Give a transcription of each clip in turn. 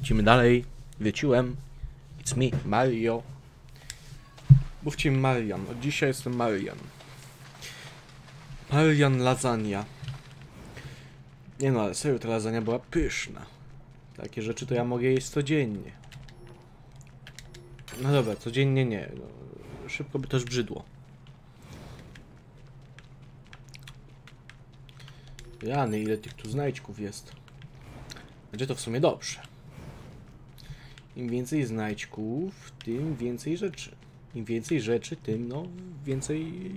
Lecimy dalej. Wróciłem. It's me, Mario. Mówcie Marian. Od dzisiaj jestem Marian. Marian lasagna. Nie no, ale serio, ta lasagna była pyszna. Takie rzeczy to ja mogę jeść codziennie. No dobra, codziennie nie. No, szybko by też brzydło. Jany, ile tych tu znajdźków jest. Będzie to w sumie dobrze. Im więcej znajdźków, tym więcej rzeczy. Im więcej rzeczy, tym no więcej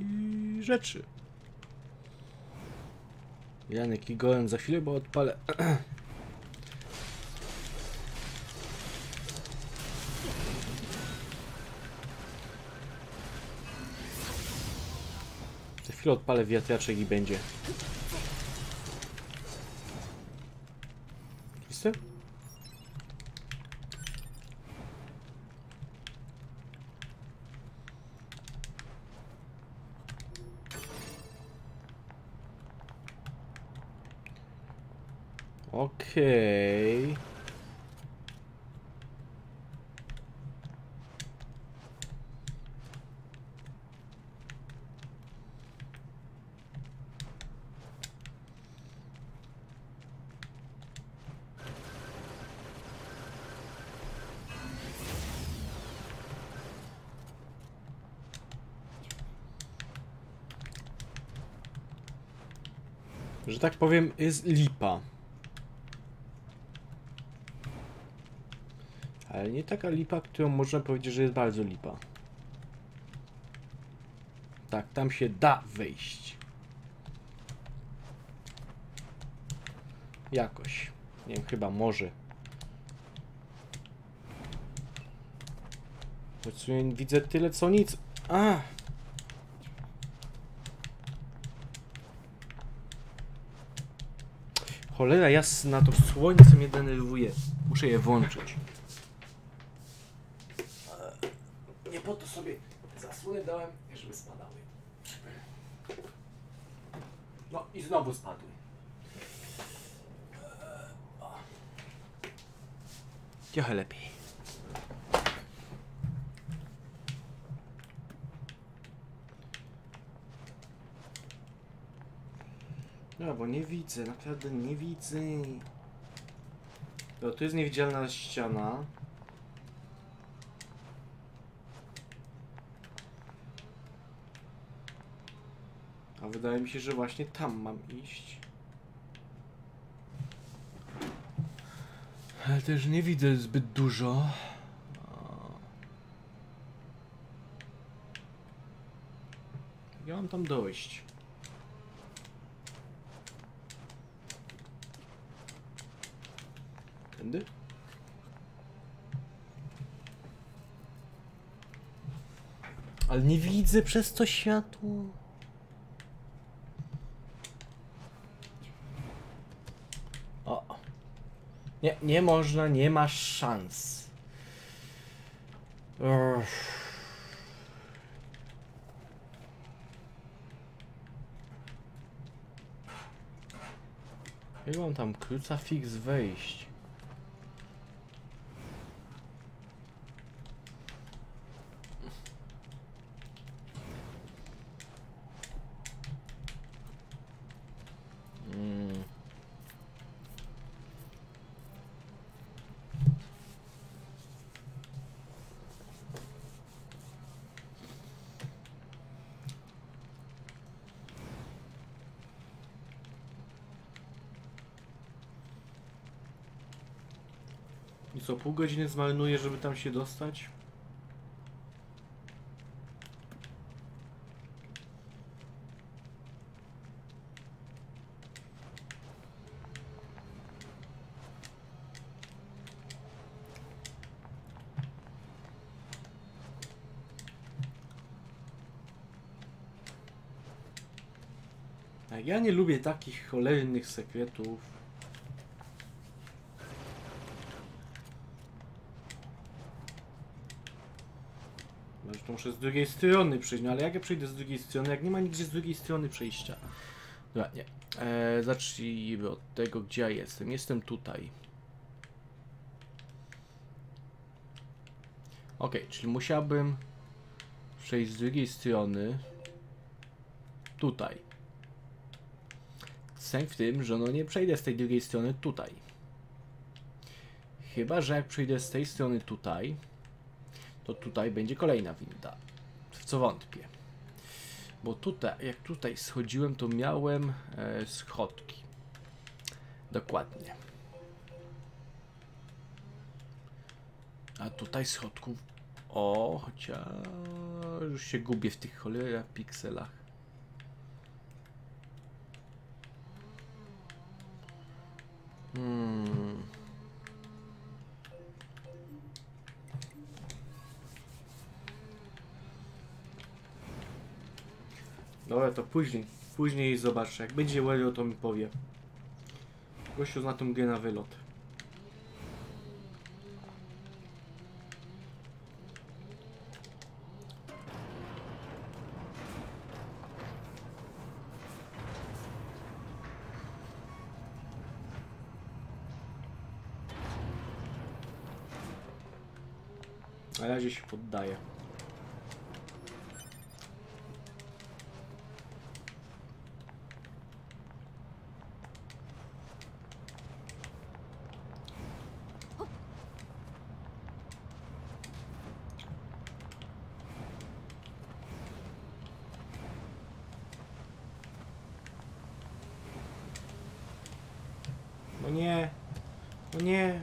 rzeczy. Janek i golem za chwilę, bo odpalę. Za chwilę odpalę wiatraczek i będzie. Wszyscy? Okej. Że tak powiem, jest lipa. Nie taka lipa, którą można powiedzieć, że jest bardzo lipa. Tak, tam się da wejść. Jakoś. Nie wiem, chyba może. Widzę tyle co nic. A! Cholera jasna, to słońce mnie denerwuje. Muszę je włączyć. Nie po to sobie zasłonę dałem, żeby spadały. No i znowu spadły. Trochę lepiej. No, bo nie widzę, naprawdę nie widzę. No, tu jest niewidzialna ściana. Wydaje mi się, że właśnie tam mam iść. Ale też nie widzę zbyt dużo. Ja mam tam dojść. Tędy? Ale nie widzę przez to światło. O. Nie, można, nie ma szans. Uff. Jak mam tam krucifix wejść? Co, pół godziny zmarnuję, żeby tam się dostać? A Ja nie lubię takich cholernych sekretów. Muszę z drugiej strony przyjść, no ale jak ja przejdę z drugiej strony, jak nie ma nigdzie z drugiej strony przejścia? Dobra, nie. Eee, zacznijmy od tego, gdzie ja jestem. Jestem tutaj. Ok, czyli musiałbym przejść z drugiej strony tutaj. Sęk w tym, że no nie przejdę z tej drugiej strony tutaj. Chyba, że jak przejdę z tej strony tutaj, to tutaj będzie kolejna winda. W co wątpię. Bo tutaj, jak tutaj schodziłem, to miałem e, schodki. Dokładnie. A tutaj schodków. O, chociaż już się gubię w tych cholera pikselach. Hmm. Dobra, to później. Później zobaczę. Jak będzie Wario, to mi powie. Gościu zna tą grę na wylot. Na razie się poddaje. No nie. No nie.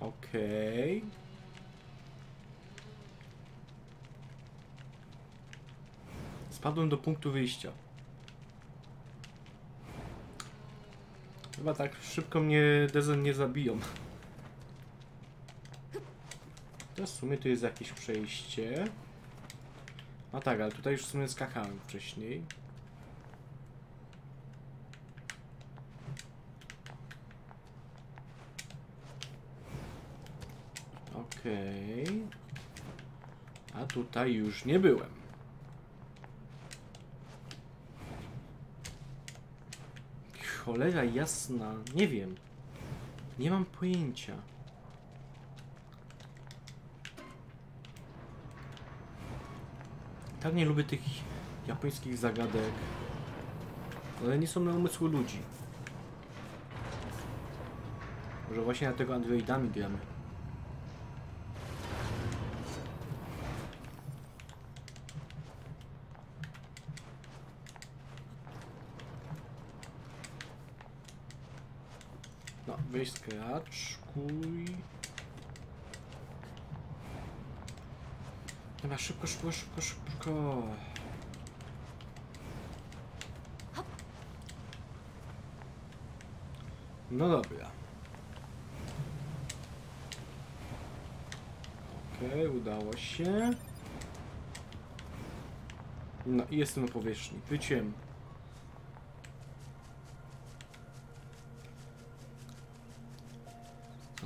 Okej. Spadłem do punktu wyjścia. Chyba tak szybko mnie Dezen nie zabiją. To w sumie tu jest jakieś przejście. No tak, ale tutaj już w sumie skakałem wcześniej. Okej. A tutaj już nie byłem. Cholera jasna, nie wiem. Nie mam pojęcia. Tak nie lubię tych japońskich zagadek. Ale nie są na umysły ludzi. Może właśnie dlatego androidami gramy. Dobra, szybko, szybko, szybko, szybko. No dobra. Okej, udało się. No i jestem na powierzchni. Wyciem.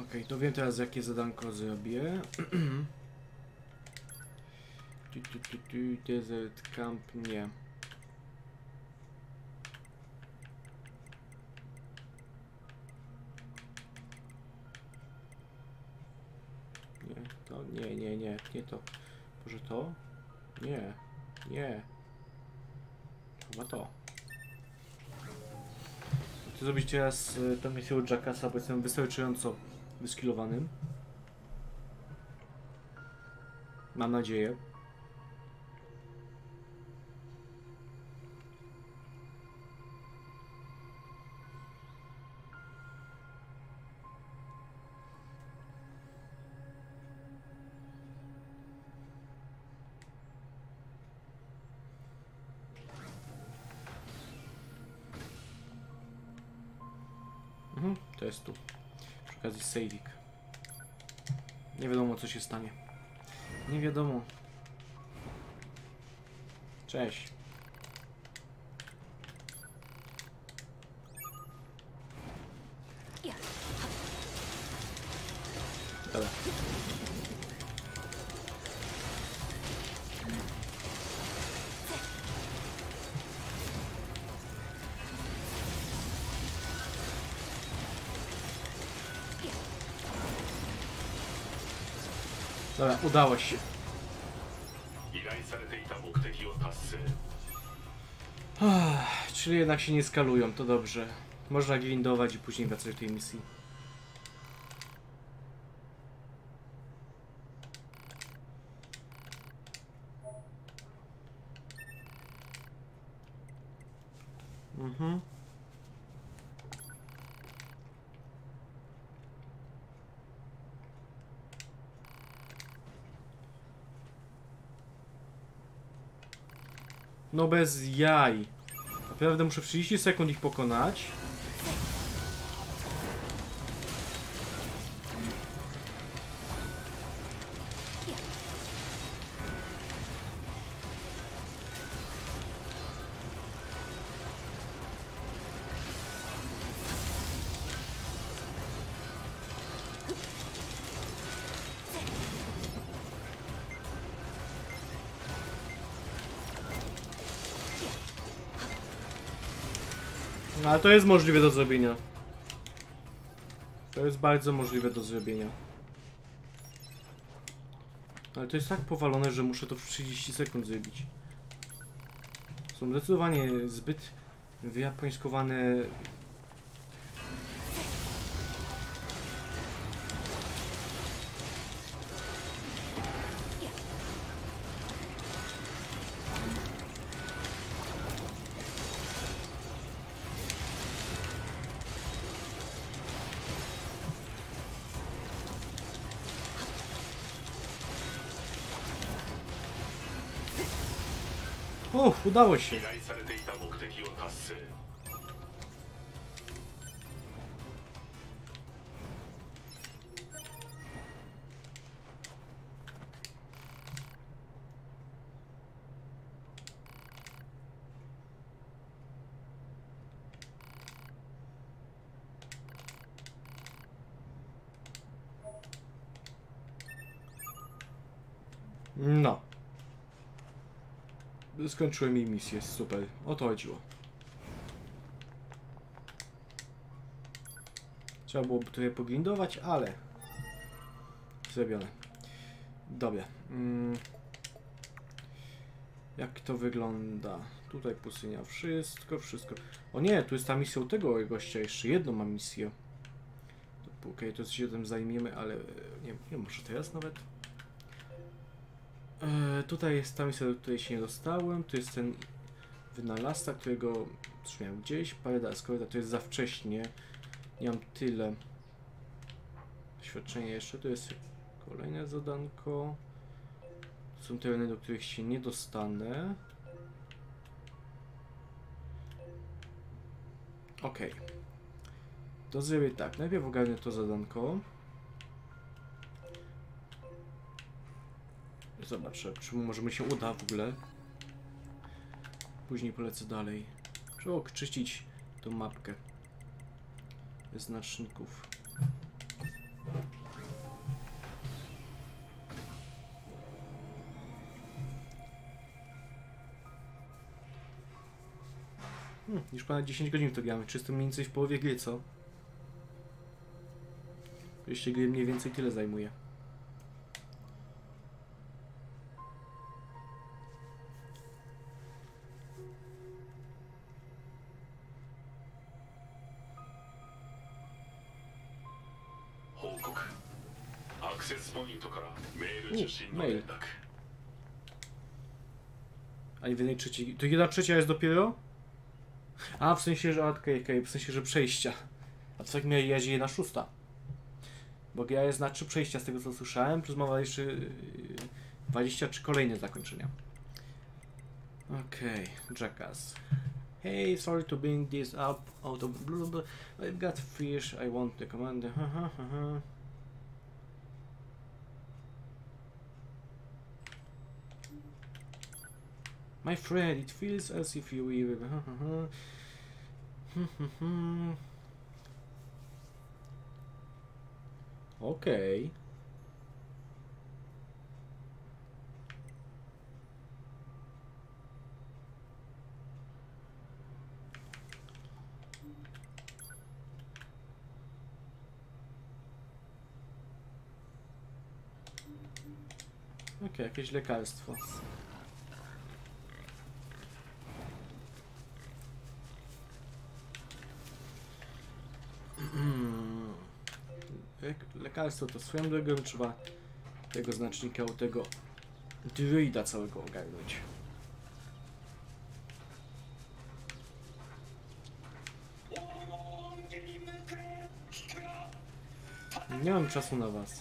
Okej, to wiem teraz jakie zadanko zrobię. Tu, tu, tu, tu, desert camp, nie. Nie, to, nie, nie, nie, nie to. Może to? Nie, nie. Chyba to. Chcę zrobić teraz y, tą misję od Jackasa, bo jestem wystarczająco wyskilowanym. Mam nadzieję. Saving. Nie wiadomo co się stanie. Nie wiadomo. Cześć. Dobra. udało się. Czyli jednak się nie skalują, to dobrze. Można grindować i później wracać do tej misji. No bez jaj. Naprawdę muszę w 30 sekund ich pokonać. To jest możliwe do zrobienia. To jest bardzo możliwe do zrobienia. Ale to jest tak powalone, że muszę to w 30 sekund zrobić. Są zdecydowanie zbyt wyjapońskowane. Udało się. Skończyłem jej misję, super. O to chodziło. Trzeba byłoby tutaj pogrindować, ale... Zrobione. Dobra. Mm. Jak to wygląda? Tutaj pustynia, wszystko, wszystko. O nie, tu jest ta misja u tego gościa, jeszcze jedną mam misję. Okej, okay, to się tym zajmiemy, ale nie, nie może teraz nawet. E, tutaj jest ta misja, do której się nie dostałem. Tu jest ten wynalazca, którego już miałem gdzieś. Paradise Corridor, to jest za wcześnie. Nie mam tyle doświadczenia jeszcze. To jest kolejne zadanko. To są tereny, do których się nie dostanę. Okej. To zrobię tak. Najpierw ogarnę to zadanko. Zobaczę, czy może mi się uda w ogóle. Później polecę dalej. Trzeba oczyścić tą mapkę. Znaczników. Hmm, już ponad 10 godzin to gramy. Czy jestem mniej więcej w połowie gry, co? Jeszcze gry mniej więcej tyle zajmuje. Mail. A jedna trzeciej. To jedna trzecia jest dopiero? A w sensie, że okej, okay, w sensie, że przejścia. A to tak miała jest jedna szósta. Bo gra jest na trzy przejścia z tego co słyszałem, plus mamy jeszcze 23 kolejne zakończenia. Okej, okay, Jackass. Hey, sorry to bring this up out of blue, but I've got fish, I want the commander. My friend, it feels as if you were... okay. Okej, jakieś lekarstwo. Lekarstwo to swoją drogą trzeba tego znacznika u tego druida całego ogarnąć. Nie mam czasu na was.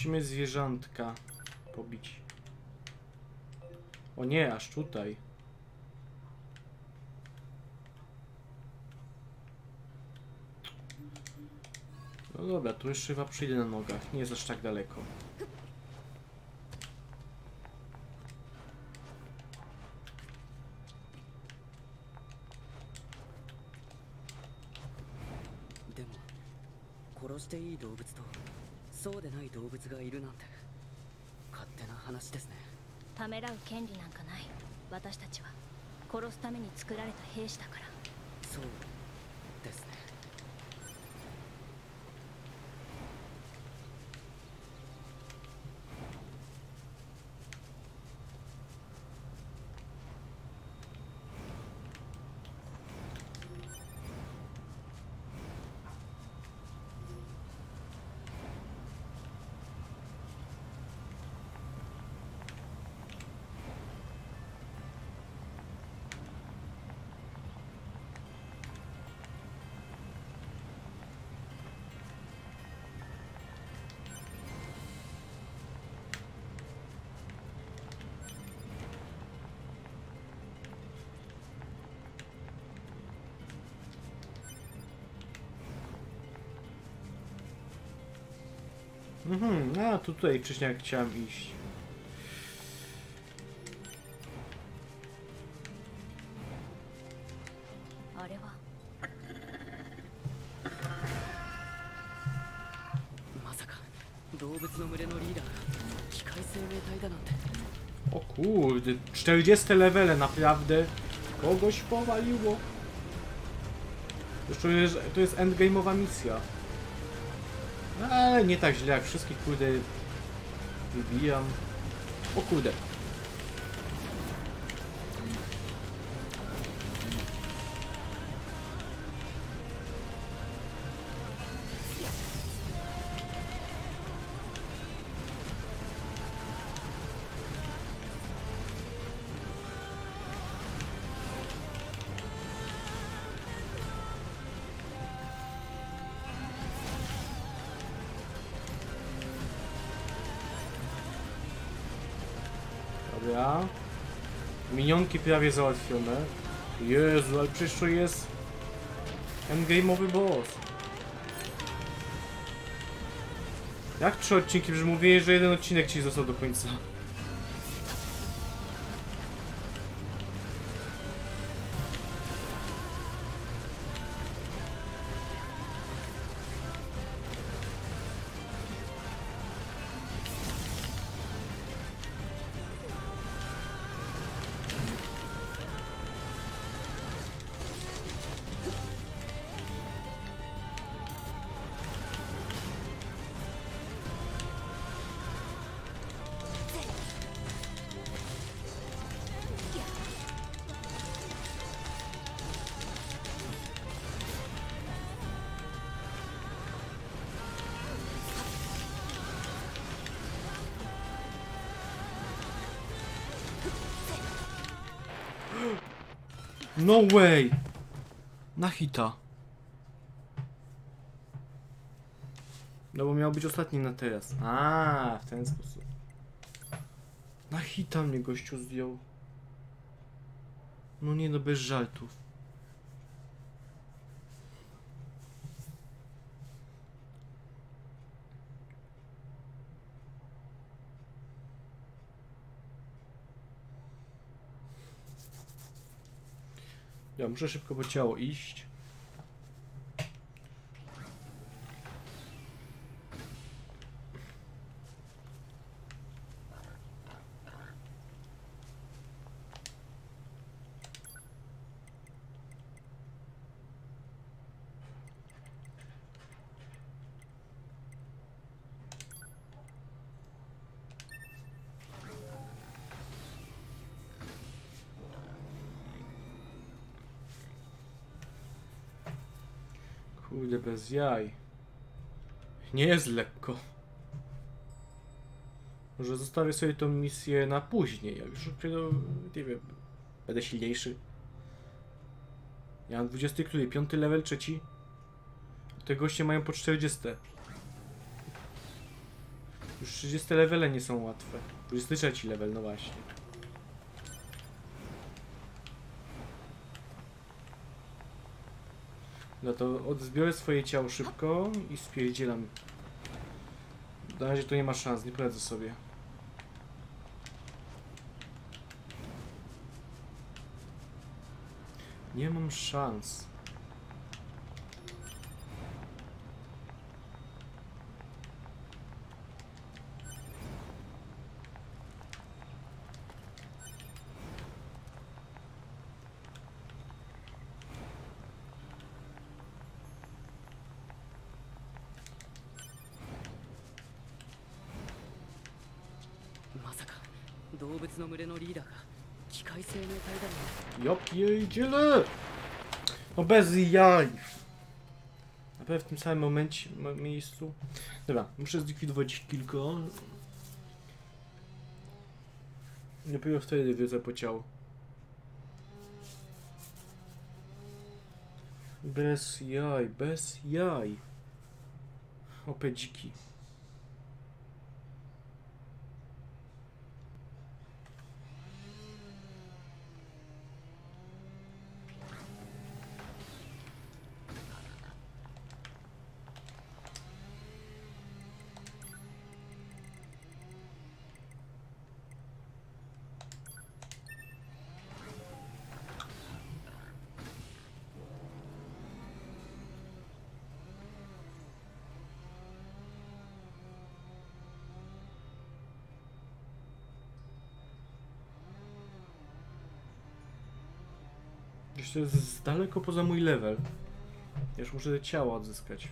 Musimy zwierzątka pobić. O nie, aż tutaj. No dobra, tu jeszcze chyba przyjdę na nogach. Nie jest aż tak daleko.「そうでない動物がいるなんて勝手な話ですね。ためらう権利なんかない。私たちは殺すために作られた兵士だから。そうですね「Mhm, no tutaj wcześniej chciałem iść. O kurde, 40 levele naprawdę kogoś powaliło. To jest, to jest endgame'owa misja. Ale nie tak źle, jak wszystkich kurde wybijam. O kurde. Minionki prawie załatwione. Jezu, ale przecież to jest endgame'owy boss. Jak trzy odcinki? Przecież mówiłeś, że jeden odcinek ci został do końca. No way! Na hita. No bo miał być ostatni na teraz. A, w ten sposób. Na hita mnie gościu zdjął. No nie no, bez żartów. Ja muszę szybko po ciało iść. Kurde, bez jaj. Nie jest lekko. Może zostawię sobie tą misję na później, jak już dopiero, nie wiem, będę silniejszy. Ja mam 20 który, 5 level, trzeci. Te goście mają po 40. Już 30 levele nie są łatwe. 23 level, no właśnie. No to odzbiorę swoje ciało szybko i spierdzielam. Na razie to nie ma szans, nie poradzę sobie. Nie mam szans. の群れのリーダーが機械生命体だなんて Ja pierdzielę! No bez jaj! Na pewno w tym samym momencie, ma- miejscu. Dobra, muszę zlikwidować kilka. Dopiero wtedy wiedzę po ciało. Bez jaj, bez jaj. Opedziki. To jest daleko poza mój level. Ja już muszę te ciało odzyskać.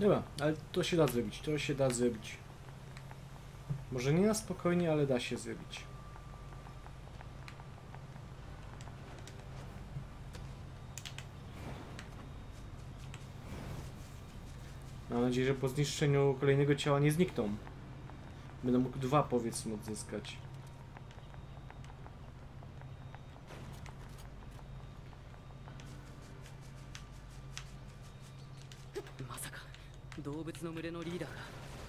Dobra, ale to się da zrobić, to się da zrobić. Może nie na spokojnie, ale da się zrobić. nadzieję, że po zniszczeniu kolejnego ciała nie znikną. Będę mógł dwa powiedzmy odzyskać. まさか動物の群れのリーダーが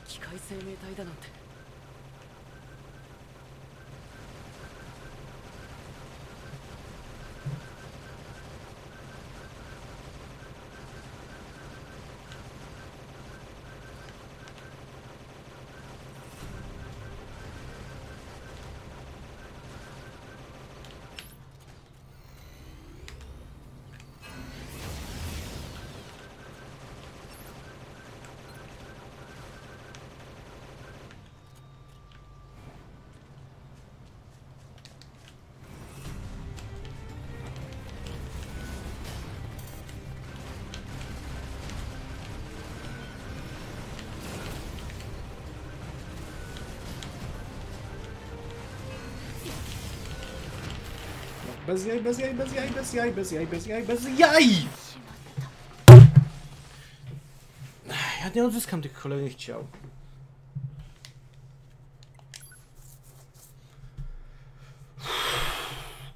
機械生命体だなんて Bez jaj, bez jaj, bez jaj, bez jaj, bez jaj, bez jaj, bez jaj! jak nie odzyskam tych kolejnych ciał?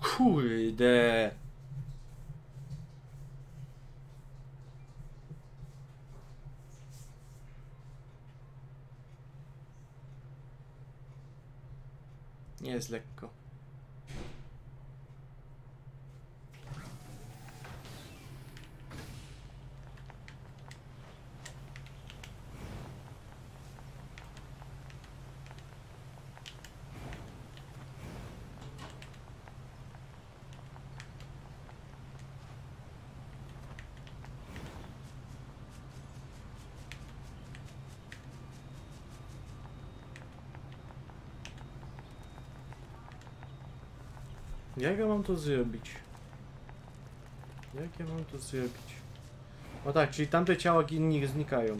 Kurde. Nie jest lekko. Jak ja mam to zrobić? Jak ja mam to zrobić? O tak, czyli tamte ciała inni znikają.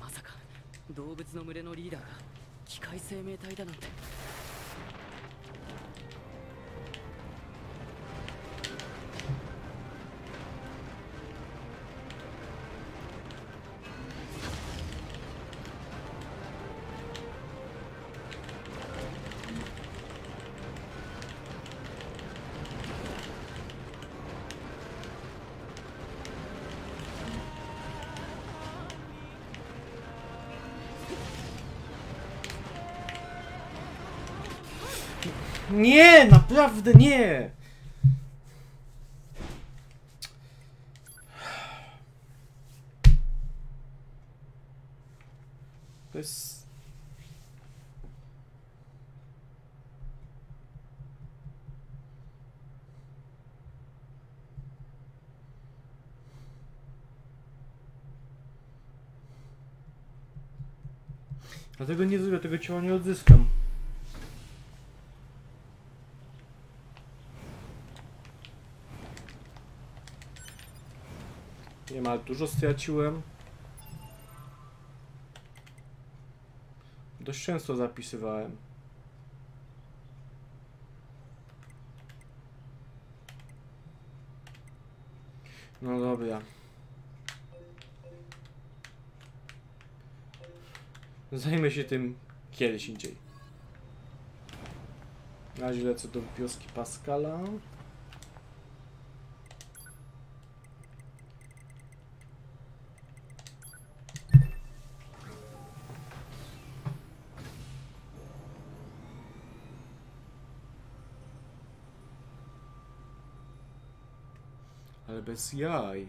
まさか動物の群れのリーダーが機械生命体だなんて naprawdę nie! To jest... Dlatego nie zrobię, tego ciała nie odzyskam. Ma, dużo straciłem. Dość często zapisywałem. No dobra. Zajmę się tym kiedyś indziej. Na razie lecę do wioski Pascala. Ale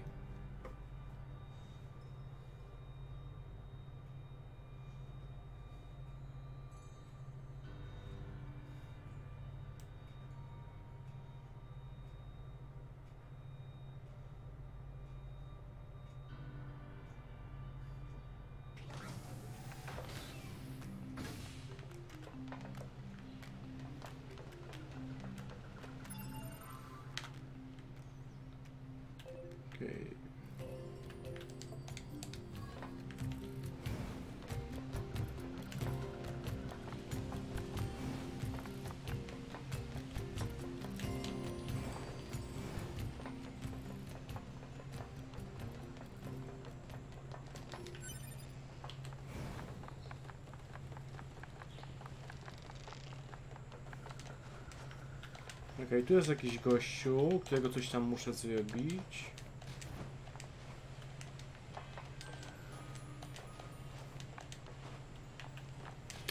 Okej, tu jest jakiś gościu, którego coś tam muszę zrobić.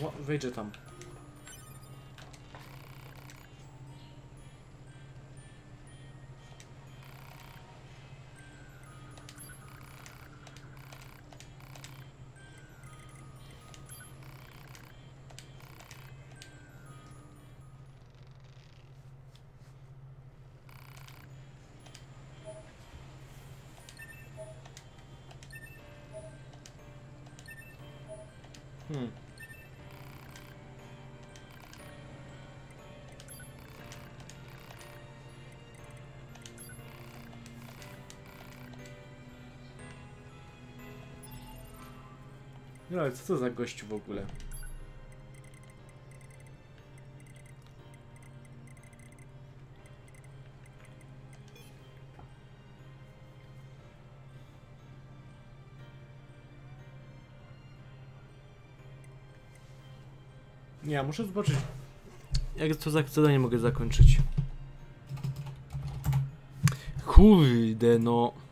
O, wejdzie tam. ale co to za gościu w ogóle? Nie, ja muszę zobaczyć. Jak to za zadanie mogę zakończyć? Kurde, no.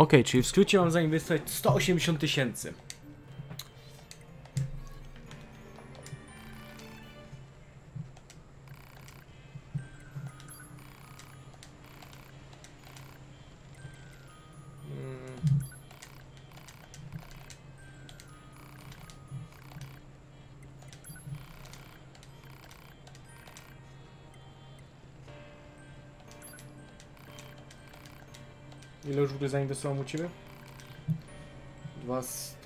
Okej, czyli w skrócie mam zainwestować 180 tysięcy. Ile już w ogóle zainwestowałem u Ciebie? 200.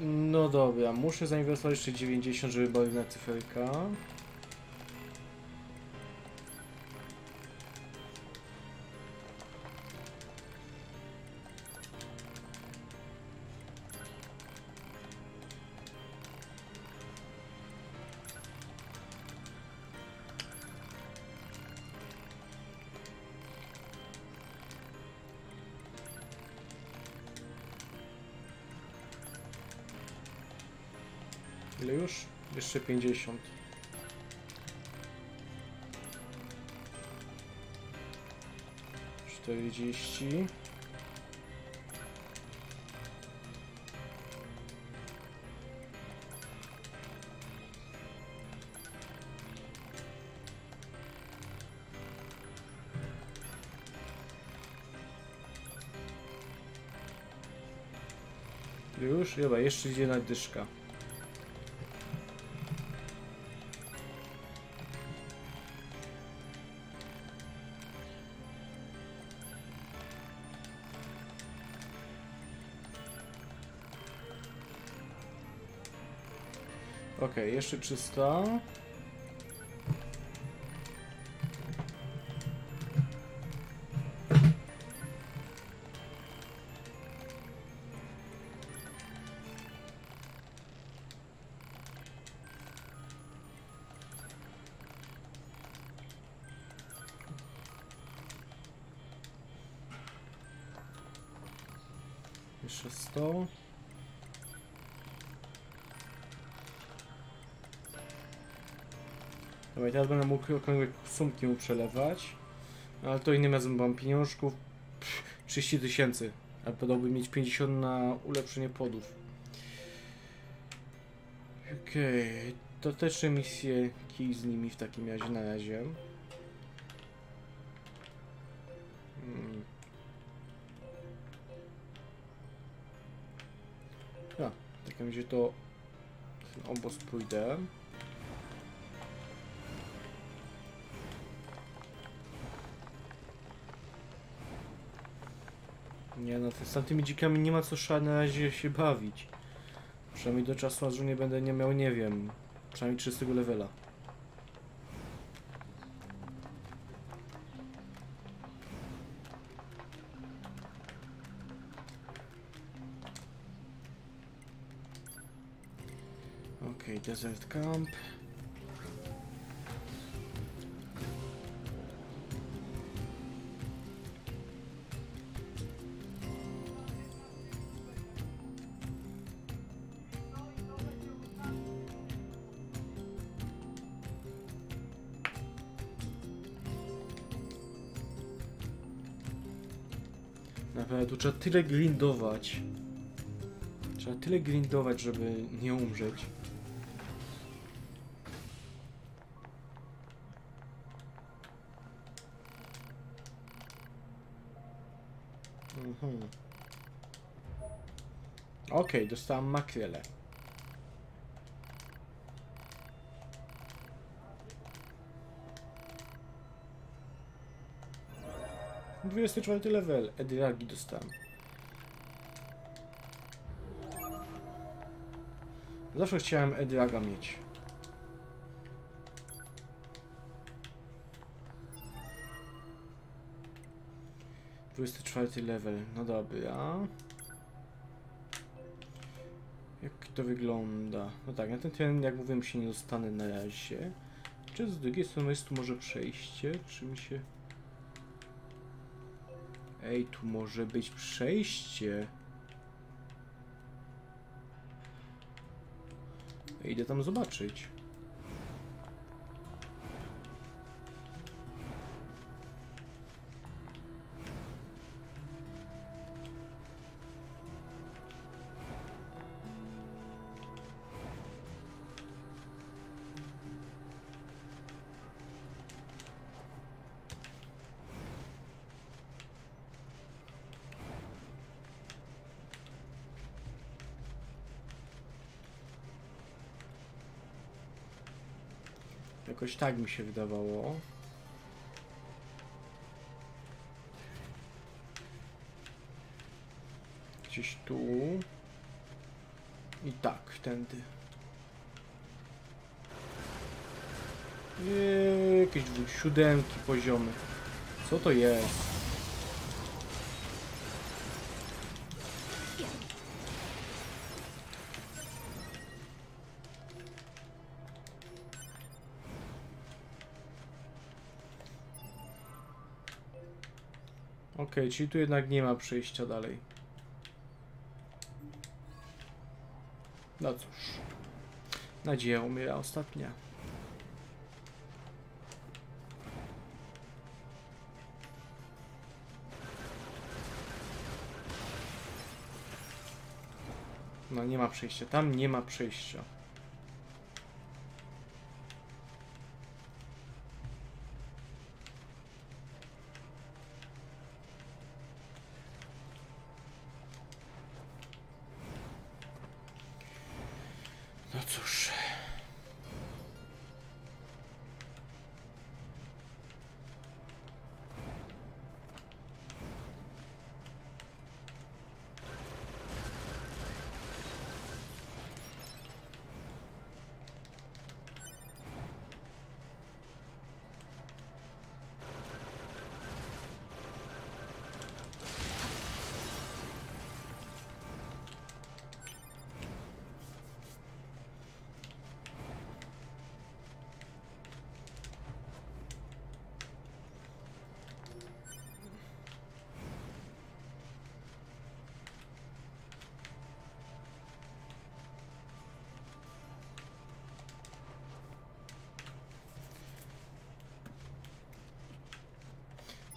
No dobra, muszę zainwestować jeszcze 90, żeby była na cyferka. 250. Czterdzieści. Już? Chyba, jeszcze idzie na dyszka. Okej, jeszcze 300. teraz będę mógł sumki mu przelewać. Ale to innym razem mam pieniążków. Pff, 30 tysięcy. A podałby mieć 50 na ulepszenie podów. Okej, to też misje kij z nimi w takim razie na razie. Hmm. A, w takim razie to ten obóz pójdę. Z tamtymi dzikami nie ma co trzeba na razie się bawić. Przynajmniej do czasu, aż nie będę nie miał, nie wiem, przynajmniej 30 levela. Okej, Desert Camp. Tu trzeba tyle grindować. Trzeba tyle grindować, żeby nie umrzeć. Mhm. Okej, okay, dostałam makrele. 24 level. Energii dostałem. Zawsze chciałem Edraga mieć. Dwudziesty czwarty level, no dobra. Jak to wygląda? No tak, na ten teren, jak mówiłem, się nie dostanę na razie. Czy z drugiej strony jest tu może przejście? Czy mi się... Ej, tu może być przejście. Idę tam zobaczyć. Tak mi się wydawało. Gdzieś tu. I tak, tędy. Jakieś siódemki poziomy. Co to jest? Okej, czyli tu jednak nie ma przejścia dalej. No cóż. Nadzieja umiera ostatnia. No nie ma przejścia. Tam nie ma przejścia.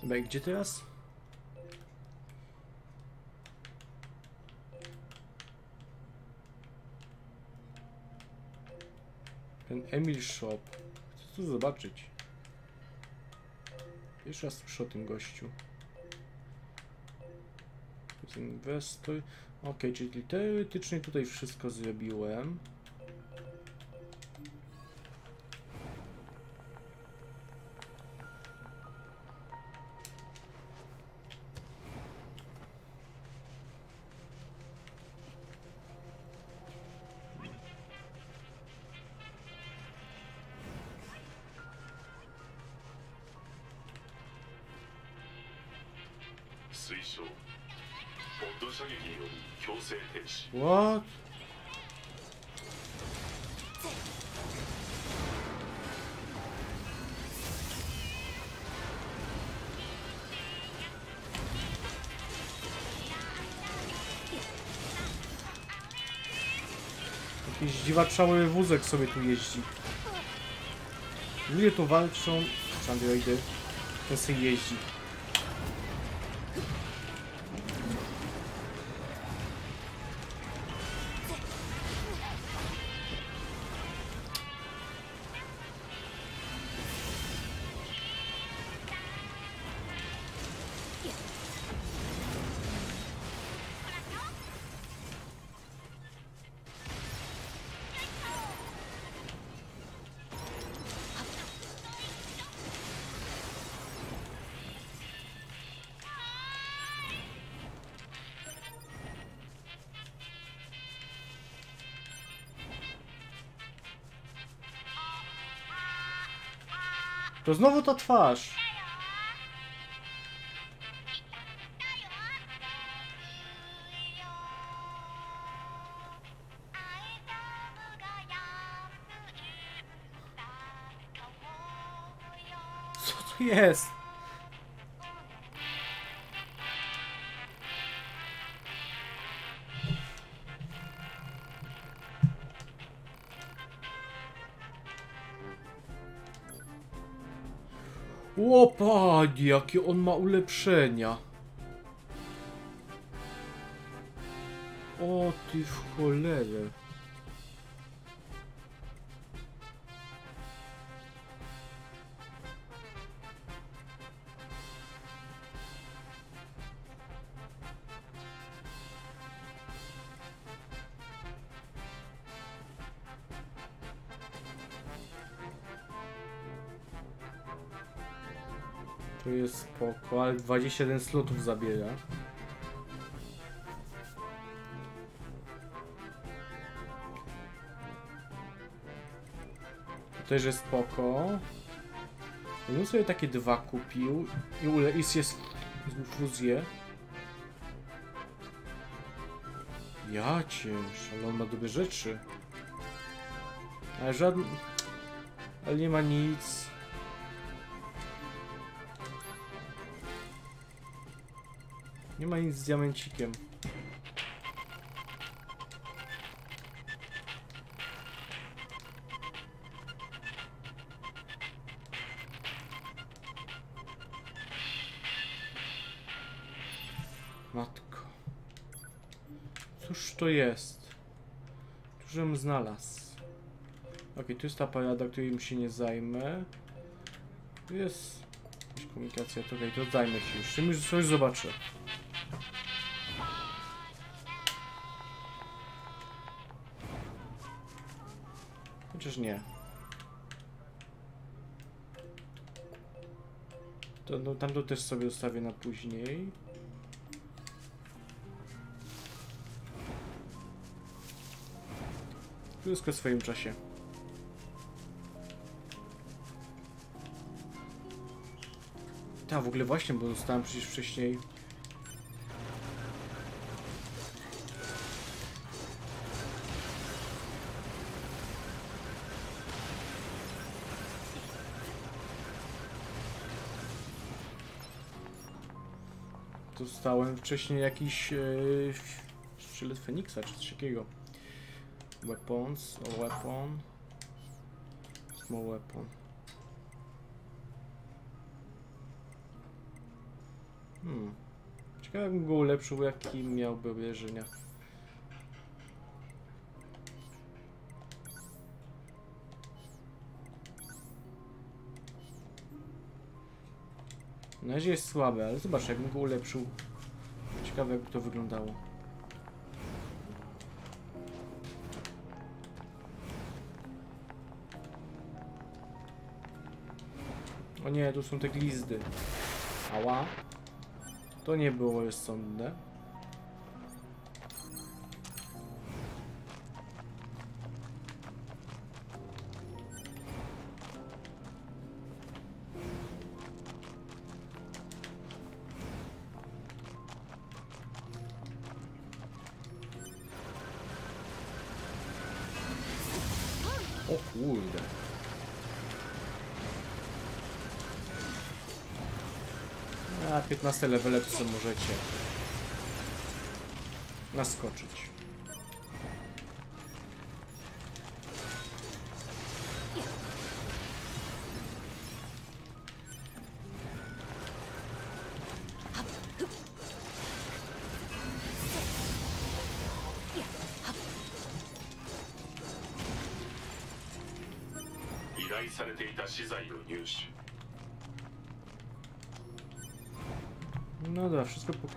Dobra, i gdzie teraz? Ten Emil Shop. Chcę tu zobaczyć. Pierwszy raz słyszę o tym gościu. Inwestor. Ok, czyli teoretycznie tutaj wszystko zrobiłem. " dziwaczały wózek sobie tu jeździ. Ludzie tu walczą, czy androidy, ten sobie jeździ. To znowu ta twarz. Co to jest? Panie, jakie on ma ulepszenia. O ty w cholerę. To jest spoko, ale 21 slotów zabiera. To też jest spoko. Ja bym sobie takie dwa kupił i ule jest, jest fuzję. Ja cięż, ale on ma dobre rzeczy. Ale żaden... Ale nie ma nic. Ma nic z diamencikiem. Matko. Cóż to jest? Cóżem znalazł? Okej, tu jest ta parada, której się nie zajmę. Tu jest komunikacja, okej, to zajmę się już. Czymś coś zobaczę. Chociaż nie. To, no, tamto też sobie zostawię na później. Wszystko w swoim czasie. Tak, w ogóle właśnie, bo dostałem przecież wcześniej... Dostałem wcześniej jakiś yy, sztylet Feniksa czy coś takiego. Weapons, weapon. Small weapon. Hmm. Ciekawe jakbym go ulepszył, jaki miałby objawienia. Na razie jest słabe, ale zobacz, jakbym go ulepszył. Ciekawe jakby to wyglądało. O nie, tu są te glizdy. Ała. To nie było rozsądne. 15 levele co możecie naskoczyć. "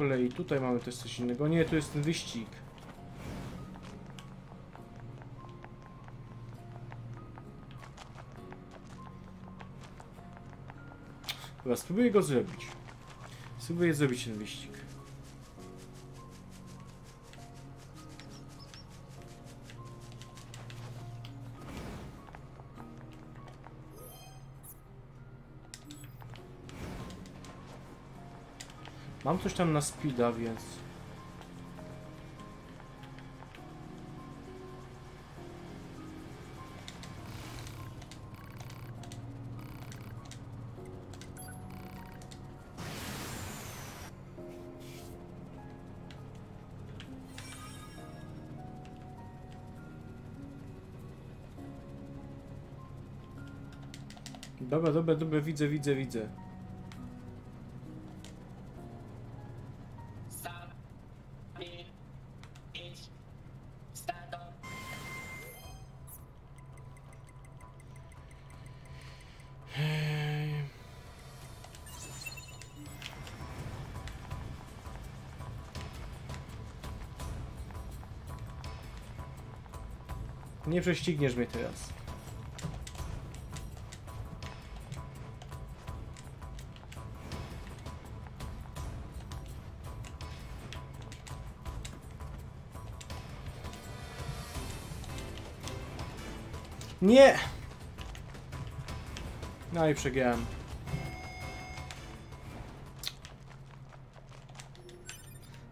kolei. Tutaj mamy też coś innego. Nie, to jest ten wyścig. Dobra, spróbuję go zrobić. Spróbuję zrobić ten wyścig. Mam coś tam na speeda, więc... Dobra, dobra, dobra, widzę, widzę, widzę. Nie prześcigniesz mnie teraz. Nie! No i przegrałem.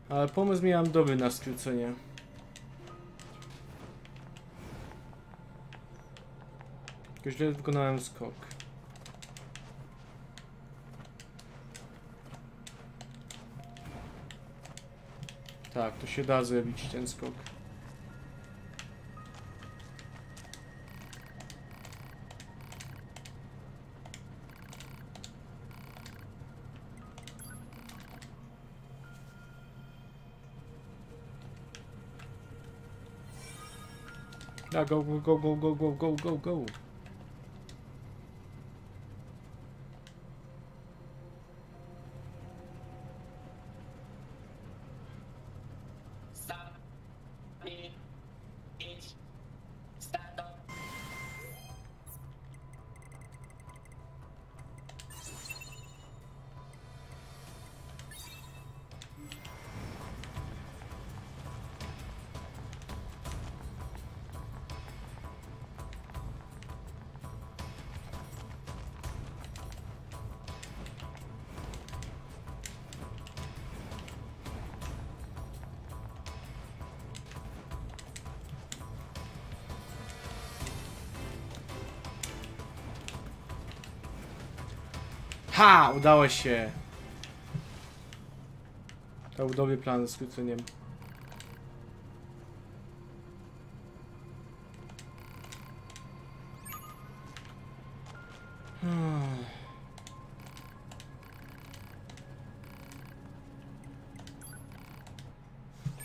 Ale pomysł miałem dobry na skrócenie. Tylko źle wykonałem skok. Tak, to się da zrobić ten skok. Da, go, go, go, go, go, go, go, go, go.3、Ha! Udało się! To był dobry plan z skróceniem. Hmm.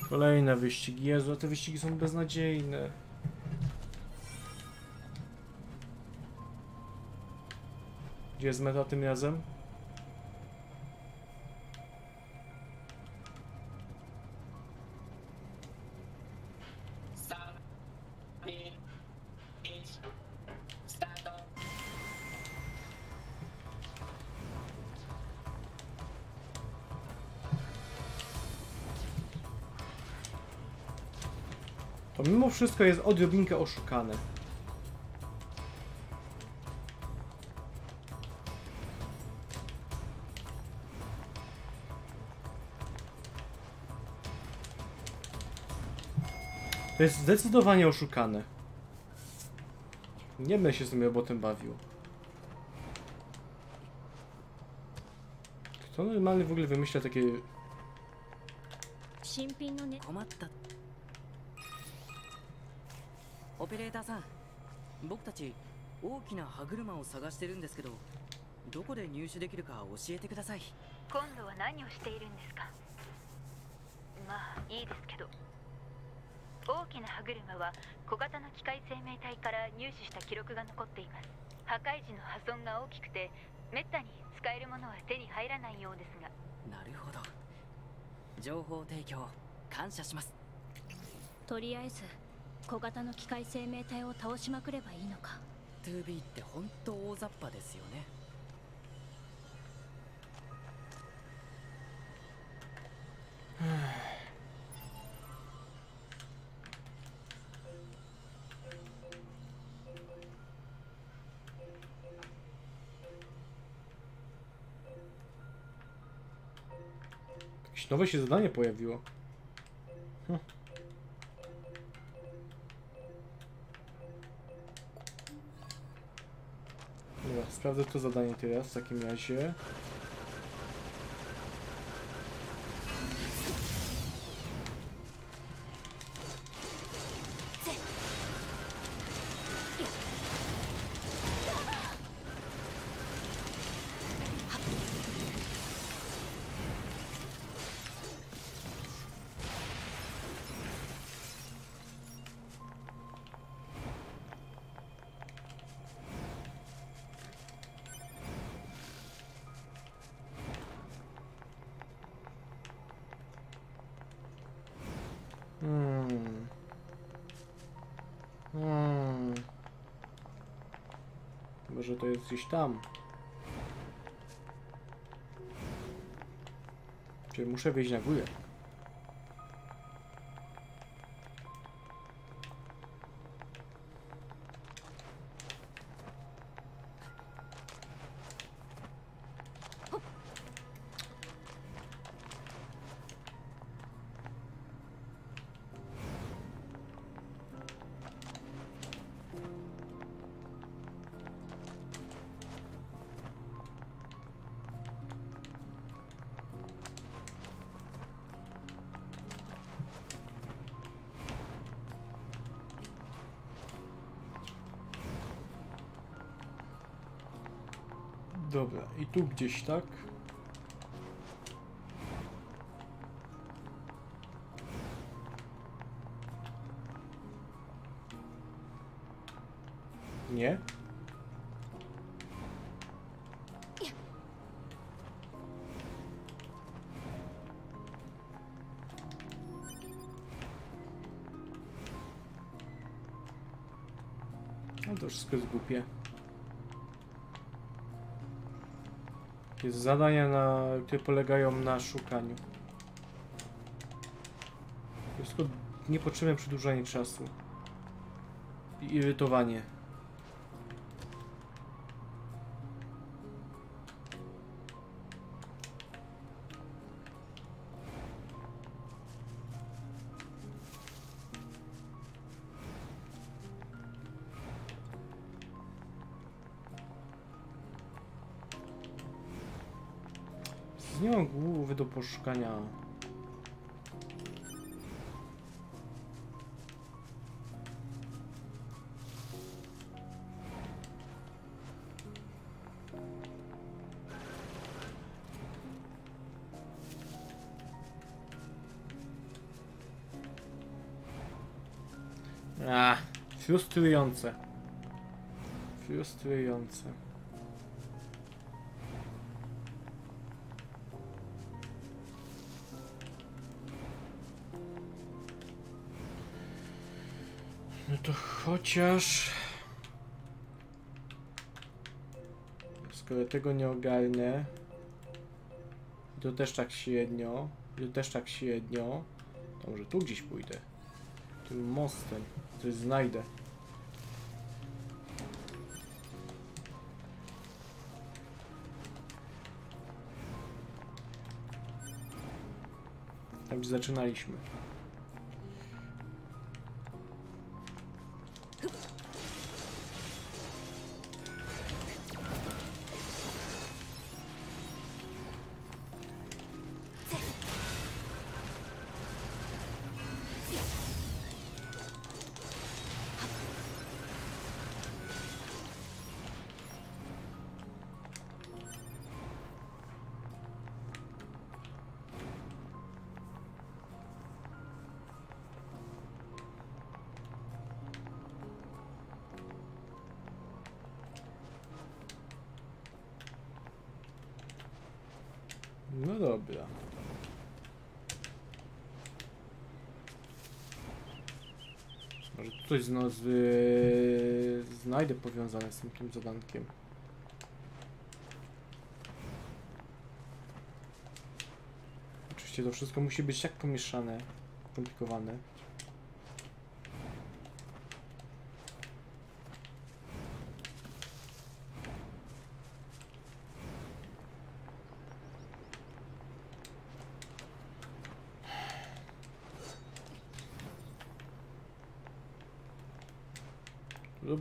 Kolejne wyścigi. Jezu, te wyścigi są beznadziejne. Gdzie jest meta tym razem? To mimo wszystko jest odrobinkę oszukane. To jest zdecydowanie oszukane. Nie będę się z tym robotem bawił. Kto normalny w ogóle wymyśla takie... 新品のね困ったオペレーターさん僕たち大きな歯車を探してるんですけどどこで入手できるか教えてください今度は何をしているんですかまあいいですけど大きな歯車は小型の機械生命体から入手した記録が残っています。破壊時の破損が大きくてめったに使えるものは手に入らないようですが。なるほど。情報提供感謝します。とりあえず小型の機械生命体を倒しまくればいいのか。2B って本当大雑把ですよね Nowe się zadanie pojawiło. Hm. Dobra, sprawdzę to zadanie teraz w takim razie. Może to jest gdzieś tam. Czyli muszę wyjść na górę. Tu gdzieś, tak? Zadania, na, które polegają na szukaniu. Wszystko niepotrzebne przedłużanie czasu. I irytowanie. Głowy do poszukania. A, frustrujące. To chociaż... Skoro tego nie ogarnę... To też tak średnio. To też tak średnio. To może tu gdzieś pójdę. Tym mostem. Coś znajdę. Tam zaczynaliśmy. Coś z, znajdę powiązane z tym, tym zadankiem. Oczywiście to wszystko musi być tak pomieszane, komplikowane.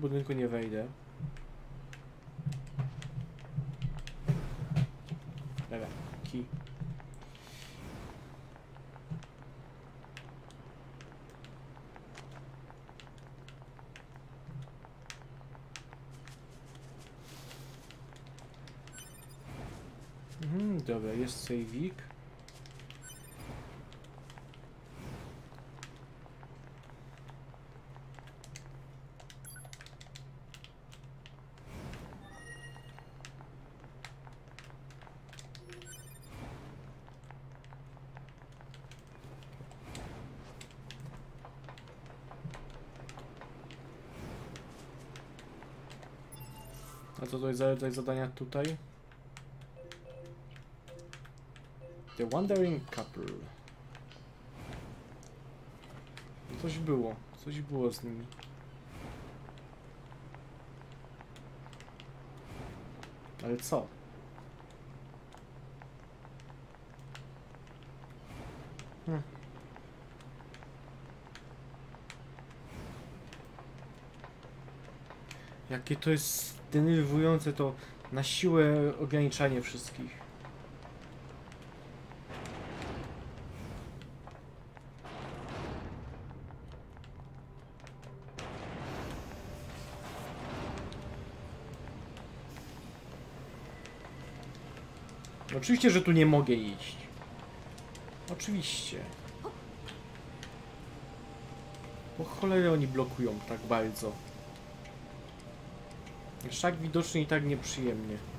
Budynku nie wejdę. Dobra, kij. Mhm, dobra, jest sejwik. Co to jest za rodzaj zadania tutaj? The Wandering Couple. Coś było, coś było z nimi. Ale co? Hm. Jakie to jest denerwujące to na siłę ograniczanie wszystkich. Oczywiście, że tu nie mogę iść. Oczywiście. Po cholerę oni blokują tak bardzo. Szak widocznie i tak nieprzyjemnie.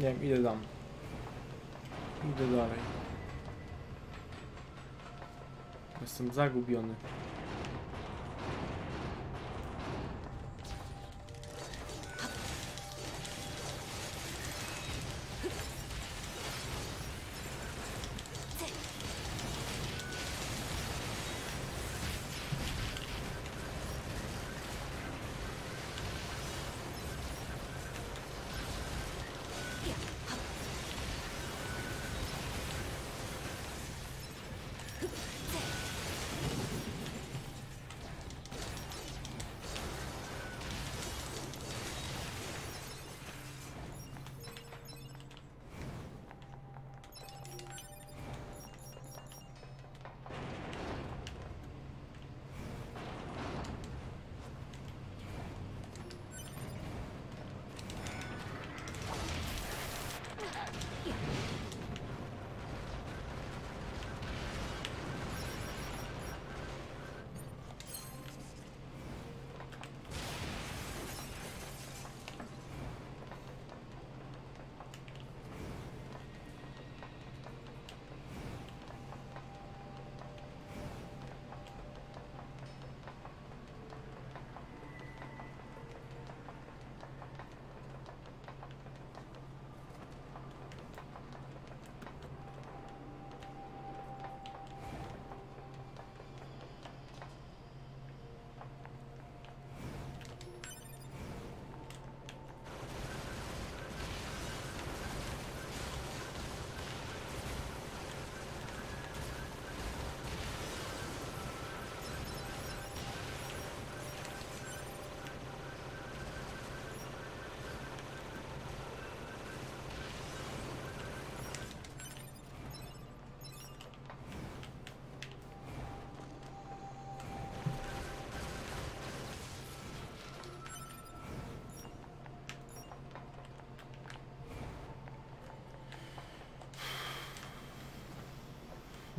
Nie wiem, idę dam. Idę dalej. Jestem zagubiony.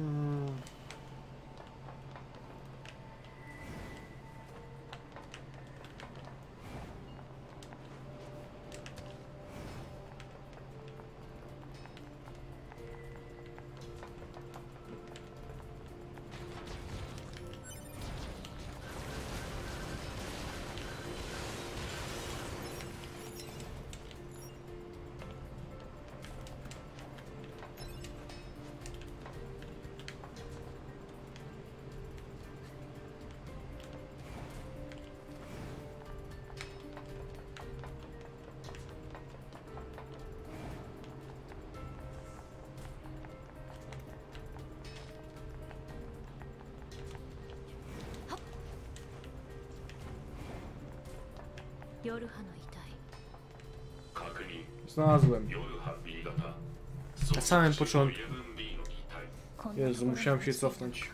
Hmm. Znalazłem. 夜波 B 型 Na samym początku. 11B の擬態こんな Jezu, ところに musiałem się 落ちていた cofnąć.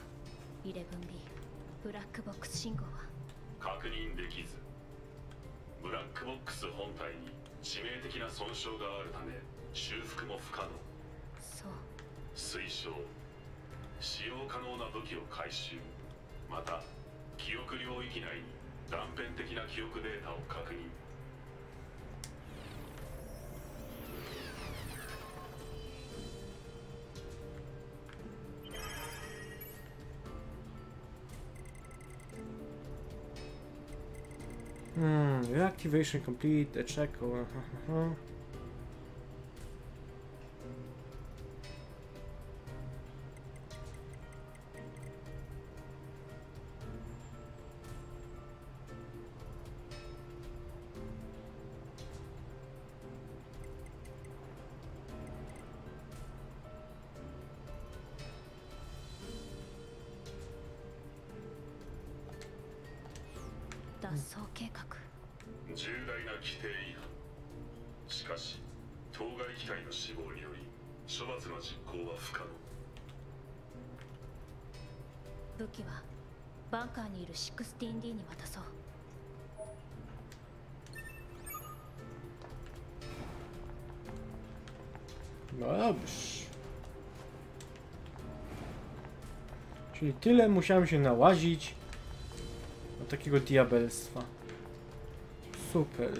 断片的な記憶データを確認 Hmm, reactivation complete, a check or...「 Czyli tyle musiałem się nałazić do takiego diabelstwa. Super.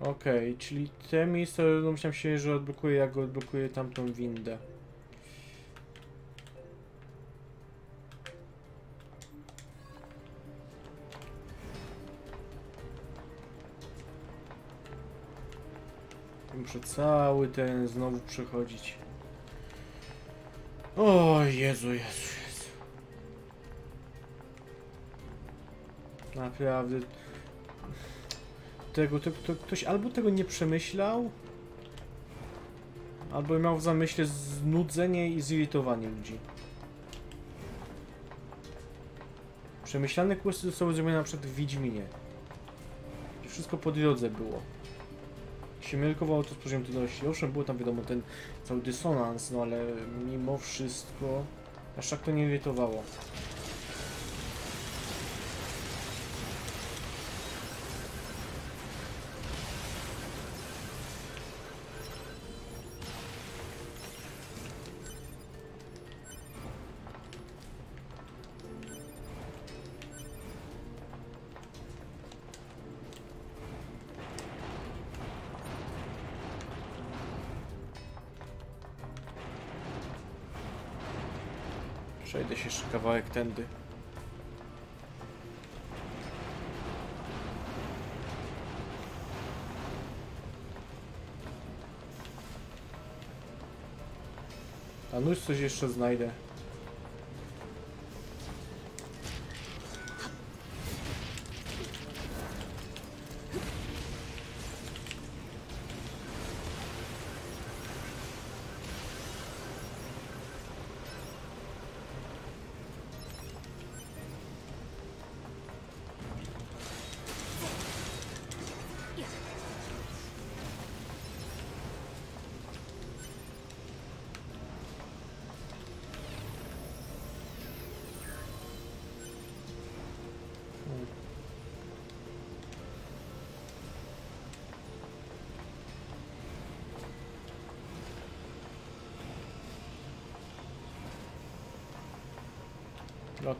Okej, czyli te miejsce domyślam się, że odblokuję jak odblokuję tamtą windę. Cały ten znowu przechodzić. O Jezu, Jezu, Jezu. Naprawdę. Tego, to, to ktoś albo tego nie przemyślał, albo miał w zamyśle znudzenie i zirytowanie ludzi. Przemyślane questy zostały zrobione na przykład w Wiedźminie. Wszystko po drodze było. Się mielkowało to z poziomu trudności. Owszem, było tam wiadomo ten cały dysonans, no ale mimo wszystko aż tak to nie irytowało. Przejdę się jeszcze kawałek tędy. A nóż coś jeszcze znajdę.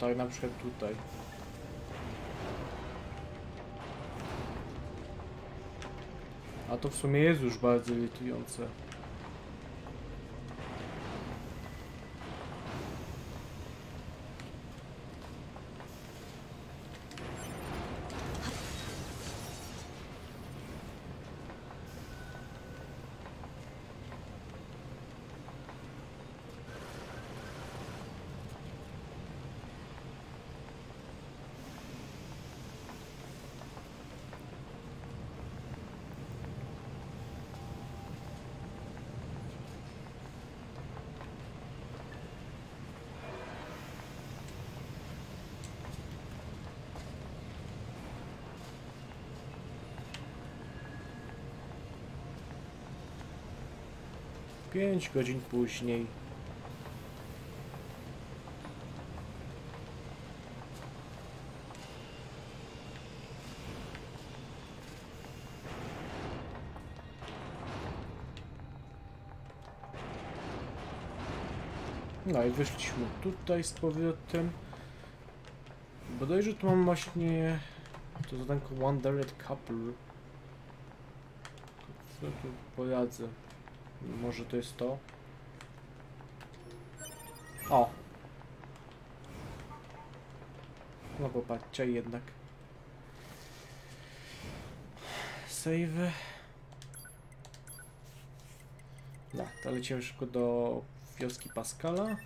tak na przykład tutaj. A to w sumie jest już bardzo litujące. 5 godzin później. No i wyszliśmy tutaj z powrotem. Bodajże tu mam właśnie to zadanko One Direct Couple. Co tu poradzę? Może to jest to? O! No popatrzcie jednak. Save. No, to lecimy szybko do wioski Pascala.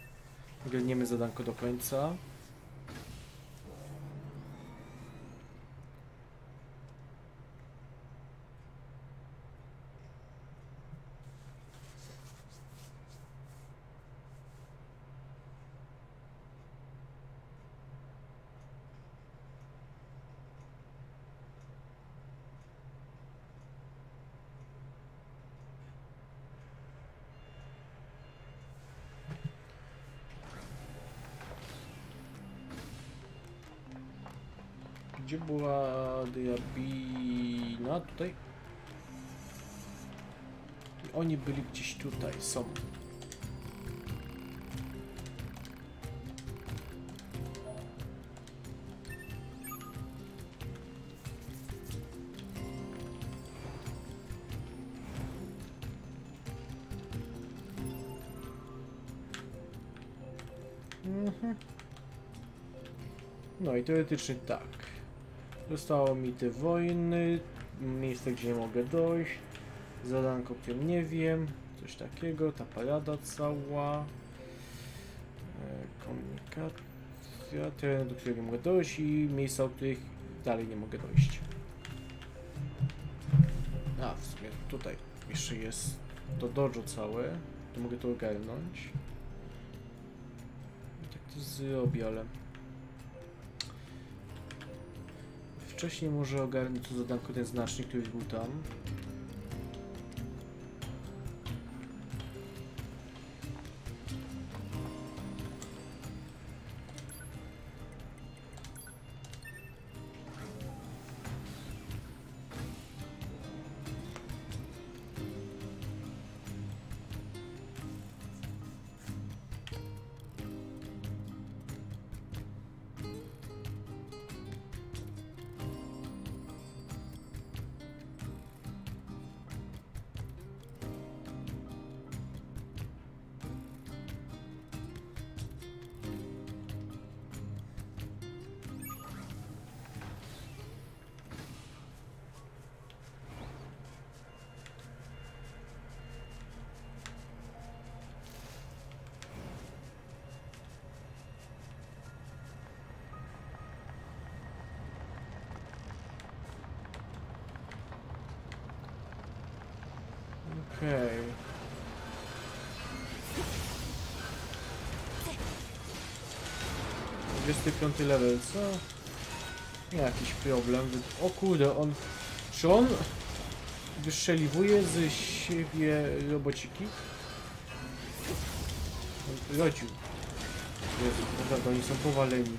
Ogarniemy zadanko do końca. Gdzie była diabina? Tutaj? I Oni byli gdzieś tutaj, są. Mhm. No i teoretycznie tak. Zostało mi te wojny, miejsce gdzie nie mogę dojść, zadanko, o nie wiem, coś takiego, ta parada cała, e, komunikacja, teren, do którego nie mogę dojść i miejsca, o których dalej nie mogę dojść. A, w sumie tutaj jeszcze jest to dojo całe, to mogę to ogarnąć. I tak to zrobię, ale... Wcześniej może ogarnę to zadanko ten znacznik, który był tam. 65 level, co? Nie jakiś problem. O kurde, on... Czy on wyszeliwuje z siebie robociki? On rodził. Jezu, dobra, oni są powaleni.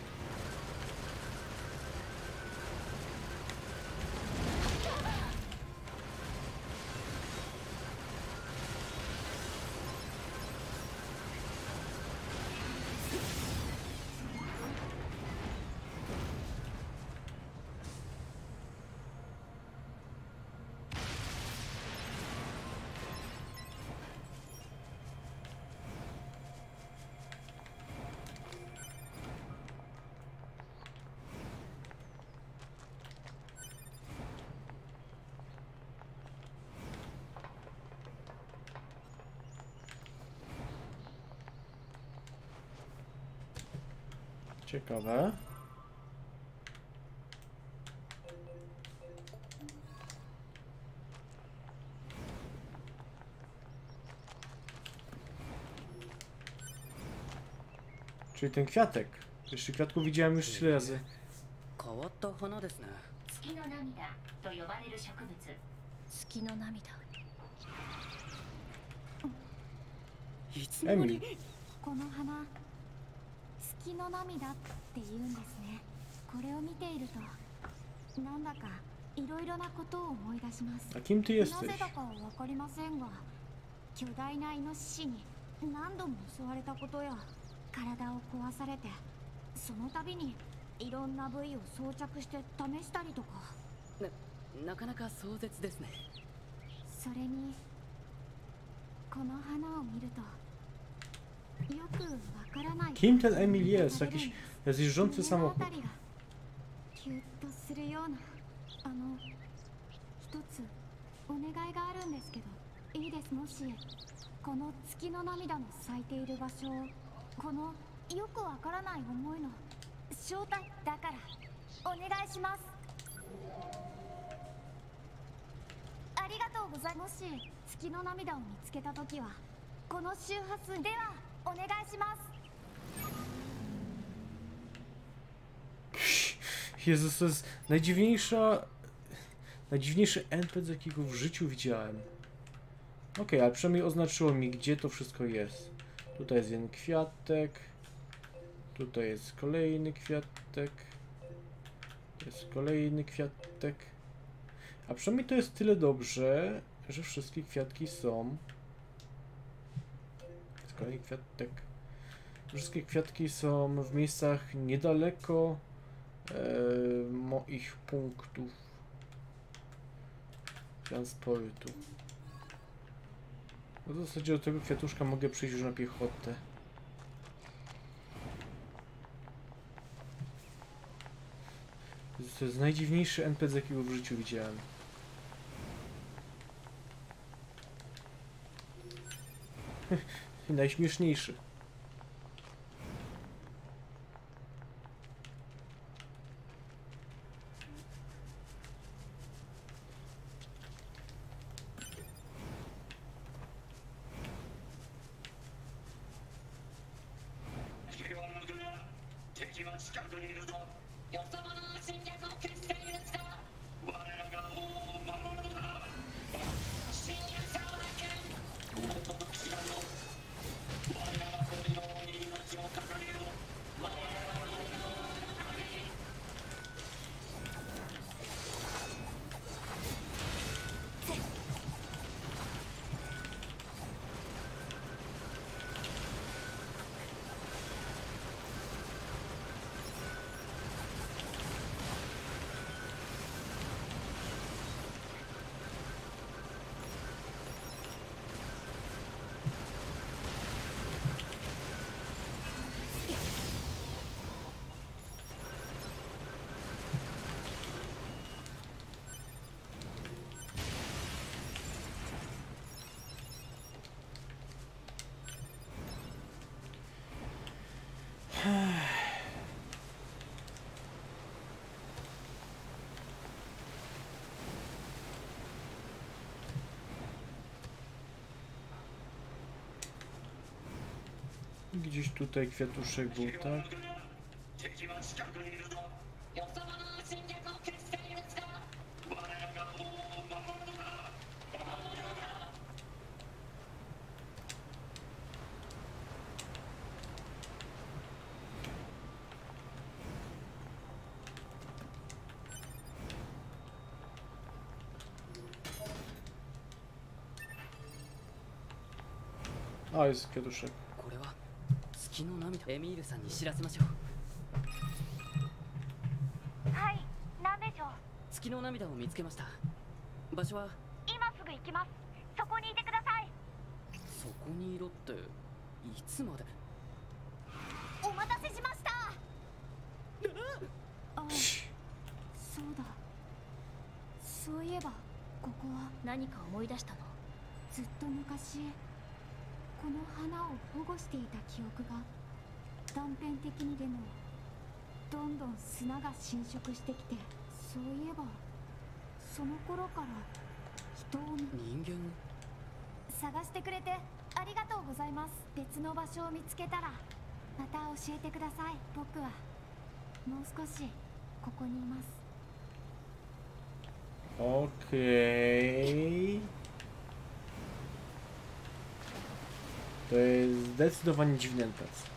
Ciekawe. Czyli ten kwiatek. Jeszcze kwiatku widziałem już tyle razy. 変わった花ですね月の涙と呼ばれる植物月の涙いつの間に Emil. この花月の涙って 言うんですね。これを見ているとなんだかいろいろなことを思い出します。な?ぜだかわかりませんが巨大なイノシシに何度も襲われたことや体を壊されてその度にいろんな部位を装着して試したりとか。ななかなか壮絶ですね。それにこの花を見ると Kim ten Emil jest? Jakiś zjeżdżący samochód? たりがキュッとするようなあの一つお願いがあるんですけどいいですもしこの月の涙の咲いている場所をこのよくわからない思いの正体だからお願いしますありがとうございますし月の涙を見つけた時はこの周波数ではお願いします Jezus, to jest najdziwniejsza... Najdziwniejszy NPC, jakiego w życiu widziałem. Okej, ale przynajmniej oznaczyło mi, gdzie to wszystko jest. Tutaj jest jeden kwiatek. Tutaj jest kolejny kwiatek. To jest kolejny kwiatek. A przynajmniej to jest tyle dobrze, że wszystkie kwiatki są. Kolejny kwiatek. Wszystkie kwiatki są w miejscach niedaleko e, moich punktów transportu. No w zasadzie do tego kwiatuszka mogę przyjść już na piechotę. To jest najdziwniejszy NPC, jakiego w życiu widziałem. Najśmieszniejszy. Tutaj kwiatuszek był, tak? A, jest kwiatuszek. これは月の涙。エミールさんに知らせましょう。はい何でしょう？月の涙を見つけました。場所は？今すぐ行きます。そこにいてください。そこにいろっていつまで？お待たせしました。ああ。そうだ。そういえばここは何か思い出したの？ずっと昔この花を保護していた記憶が断片的にでもどんどん砂が侵食してきてそういえばその頃から人を人間を？探してくれてありがとうございます。別の場所を見つけたらまた教えてください。僕はもう少しここにいます。Okej. To jest zdecydowanie dziwny NPC.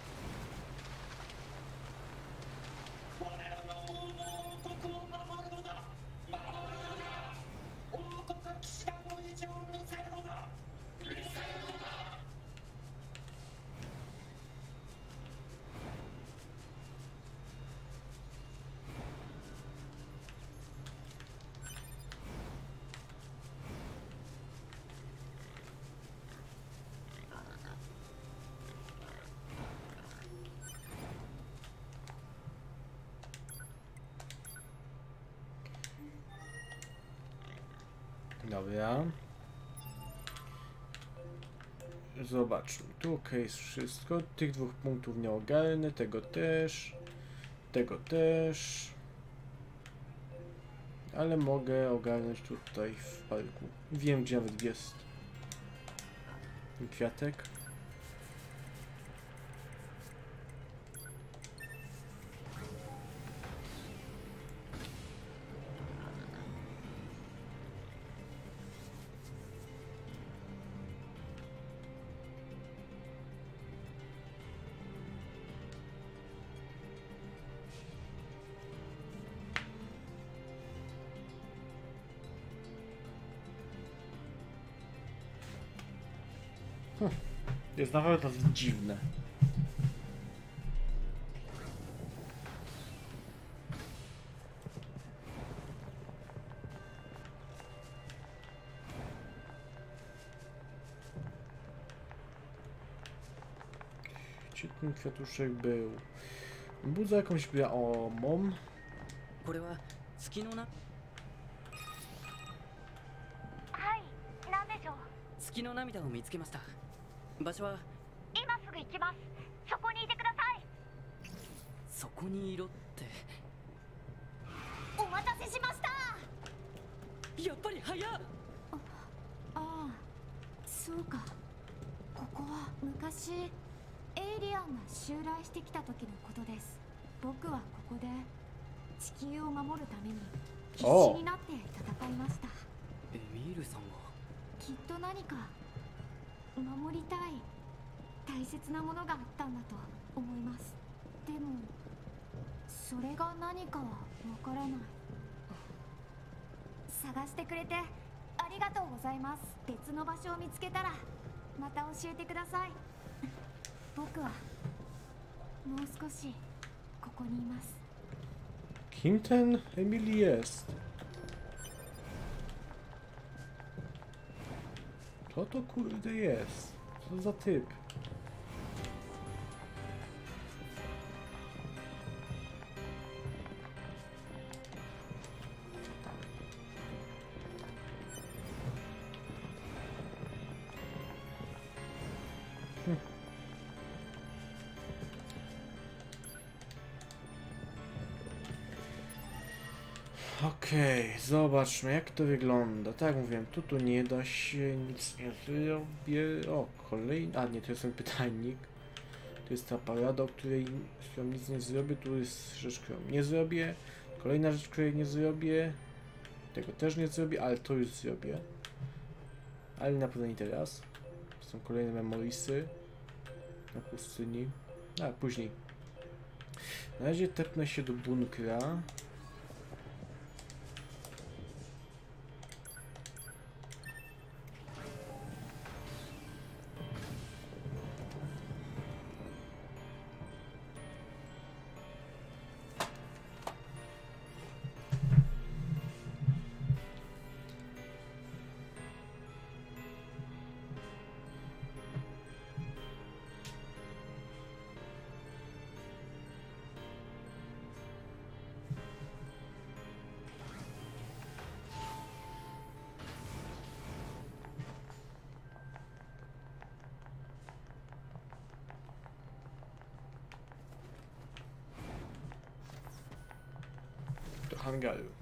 Dobra. Zobaczmy. Tu ok jest wszystko. Tych dwóch punktów nie ogarnę. Tego też. Tego też. Ale mogę ogarnąć tutaj w parku. Wiem gdzie nawet jest. Kwiatek. Jest naprawdę dziwne. Gdzie ten kwiatuszek był? Budzę jakąś białomą. これは月のなはい何でしょう月の涙を見つけました 場所は？今すぐ行きます。そこにいてください。そこにいろって。お待たせしました。やっぱり早っああそうか。ここは昔エイリアンが襲来してきた時のことです。僕はここで地球を守るために必死になって戦いました。エミールさんがきっと何か守りたい。大切なものがあったんだと思います。でもそれが何かはわからない。探してくれてありがとうございます。別の場所を見つけたらまた教えてください。僕はもう少しここにいます。Kim ten Emily jest? Co to kurde jest? Co za typ? Zobaczmy jak to wygląda. Tak mówiłem, tu tu nie da się nic nie zrobię. O, kolejny. A nie, to jest ten pytajnik. To jest ta parada, o której z którą nic nie zrobię. Tu jest rzecz, którą nie zrobię. Kolejna rzecz, której nie zrobię. Tego też nie zrobię, ale to już zrobię. Ale na pewno nie teraz. Są kolejne memorisy na pustyni. A, później. Na razie tepnę się do bunkra. Hangaru. Mhm.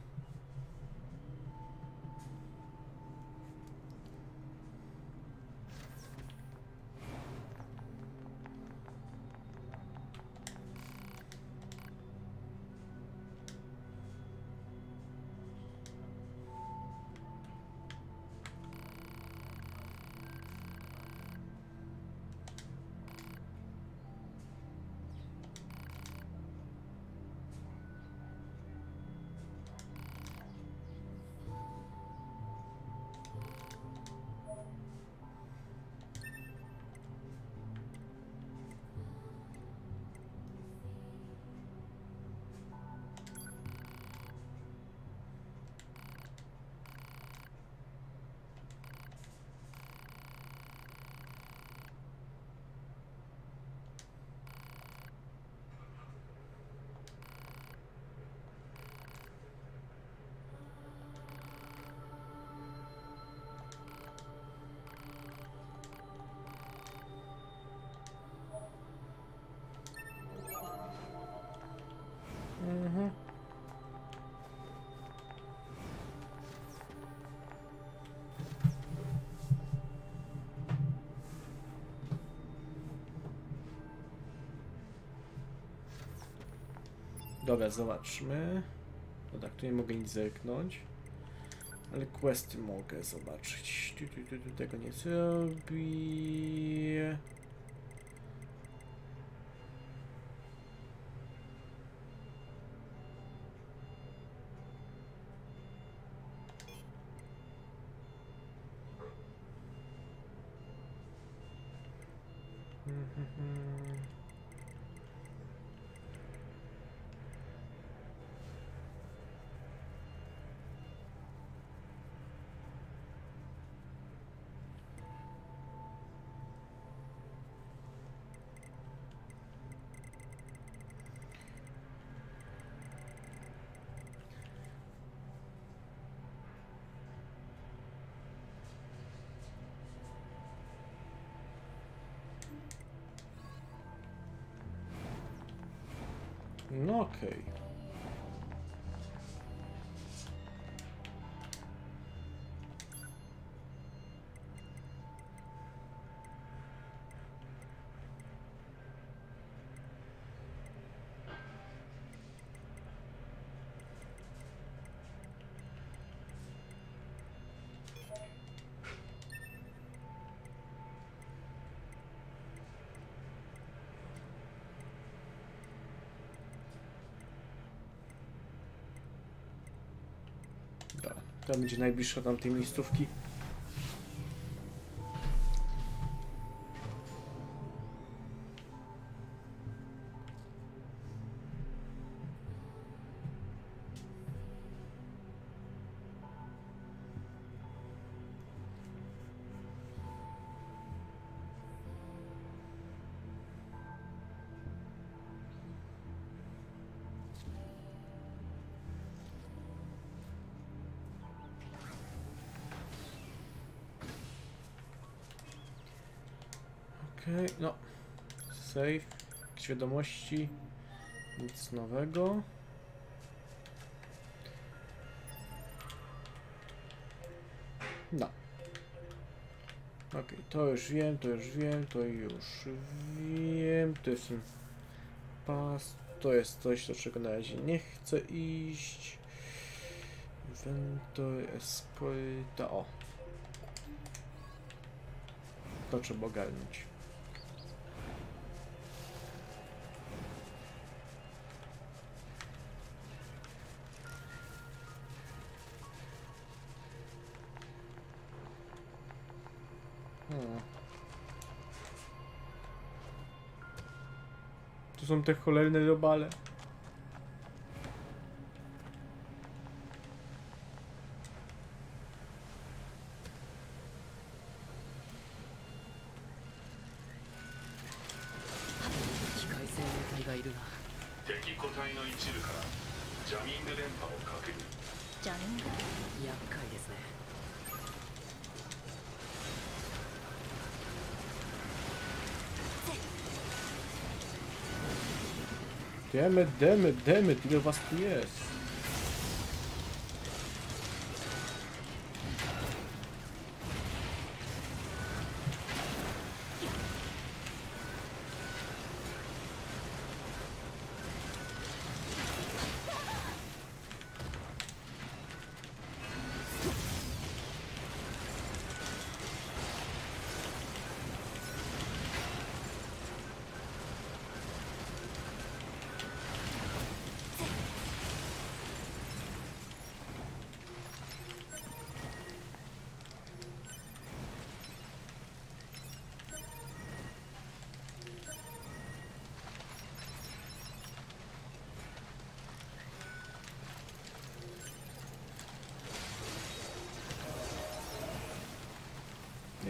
Dobra, zobaczmy. No tak, tu nie mogę nic zerknąć. Ale questy mogę zobaczyć. Tu, tu, tu, tu tego nie zrobię. Mhm. No okej. Dobra, będzie najbliższa tamtej miejscówki. Save. Jakieś wiadomości. Nic nowego. No. Okej, to już wiem, to już wiem, to już wiem. To jest ten pas. To jest coś, do czego na razie nie chcę iść. Inventory, escorta, o. To trzeba ogarnąć. Tu są te cholerne robale. Demet, demet, demet, ile was tu jest?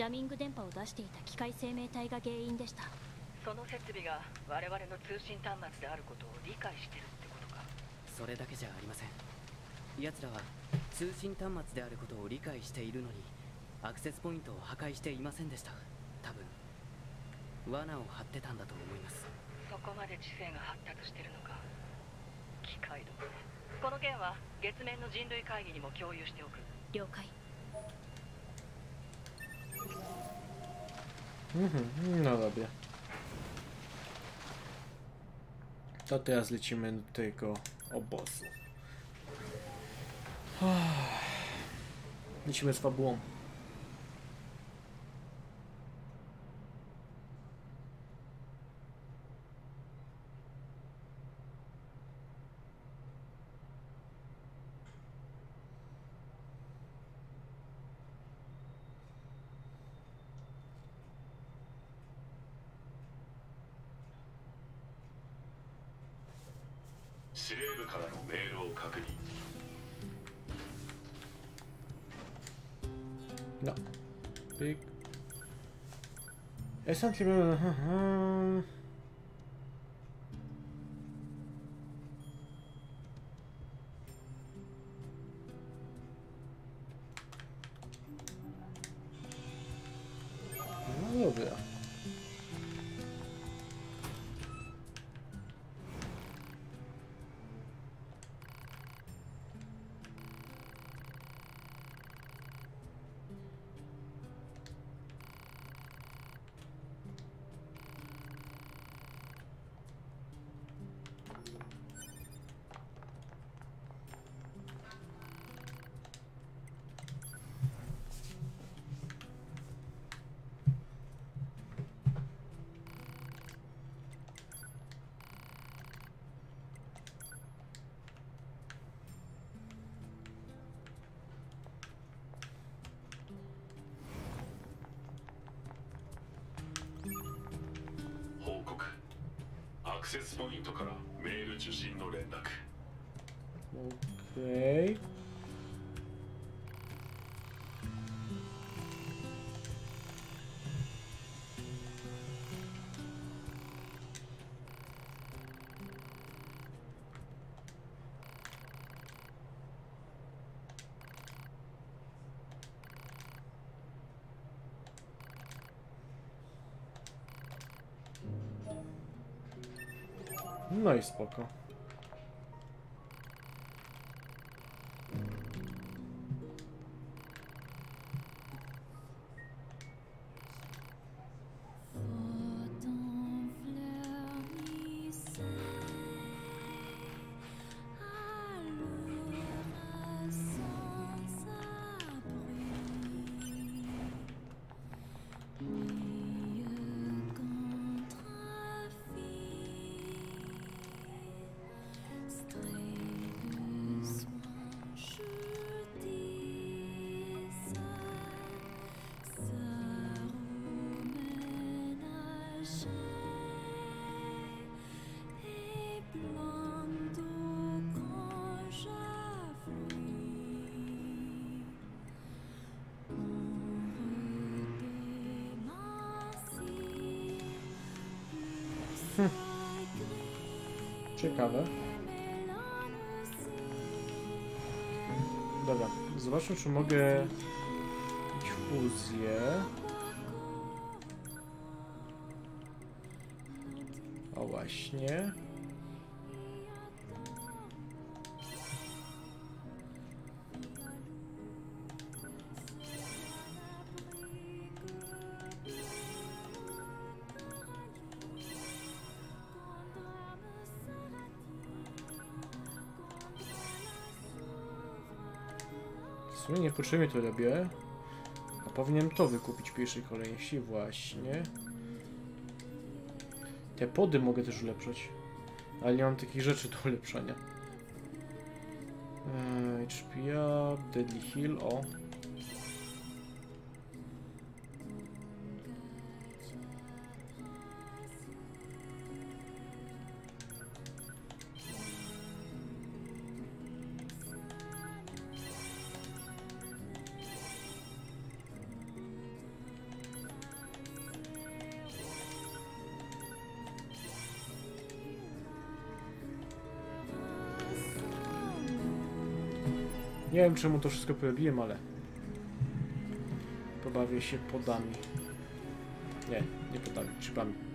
ジャミング電波を出していた機械生命体が原因でした。その設備が我々の通信端末であることを理解してるってことか。それだけじゃありません。奴らは通信端末であることを理解しているのにアクセスポイントを破壊していませんでした。多分罠を張ってたんだと思います。そこまで知性が発達してるのか。機械どもね。この件は月面の人類会議にも共有しておく。了解 Mhm, no dobra. To teraz lecimy do tego obozu. Lecimy z fabułą. “ something. セスポイントからメール受信の連絡。OK No i spoko. Ciekawe. Dobra, zobaczmy czy mogę fuzję. O właśnie. W sumie nie potrzebuję to robię. A powinienem to wykupić w pierwszej kolejności, właśnie. Te pody mogę też ulepszać. Ale nie mam takich rzeczy do ulepszania. Eee, HP up, Deadly Hill, o. czemu to wszystko porobiłem, ale pobawię się podami. Nie, nie podami, chipami.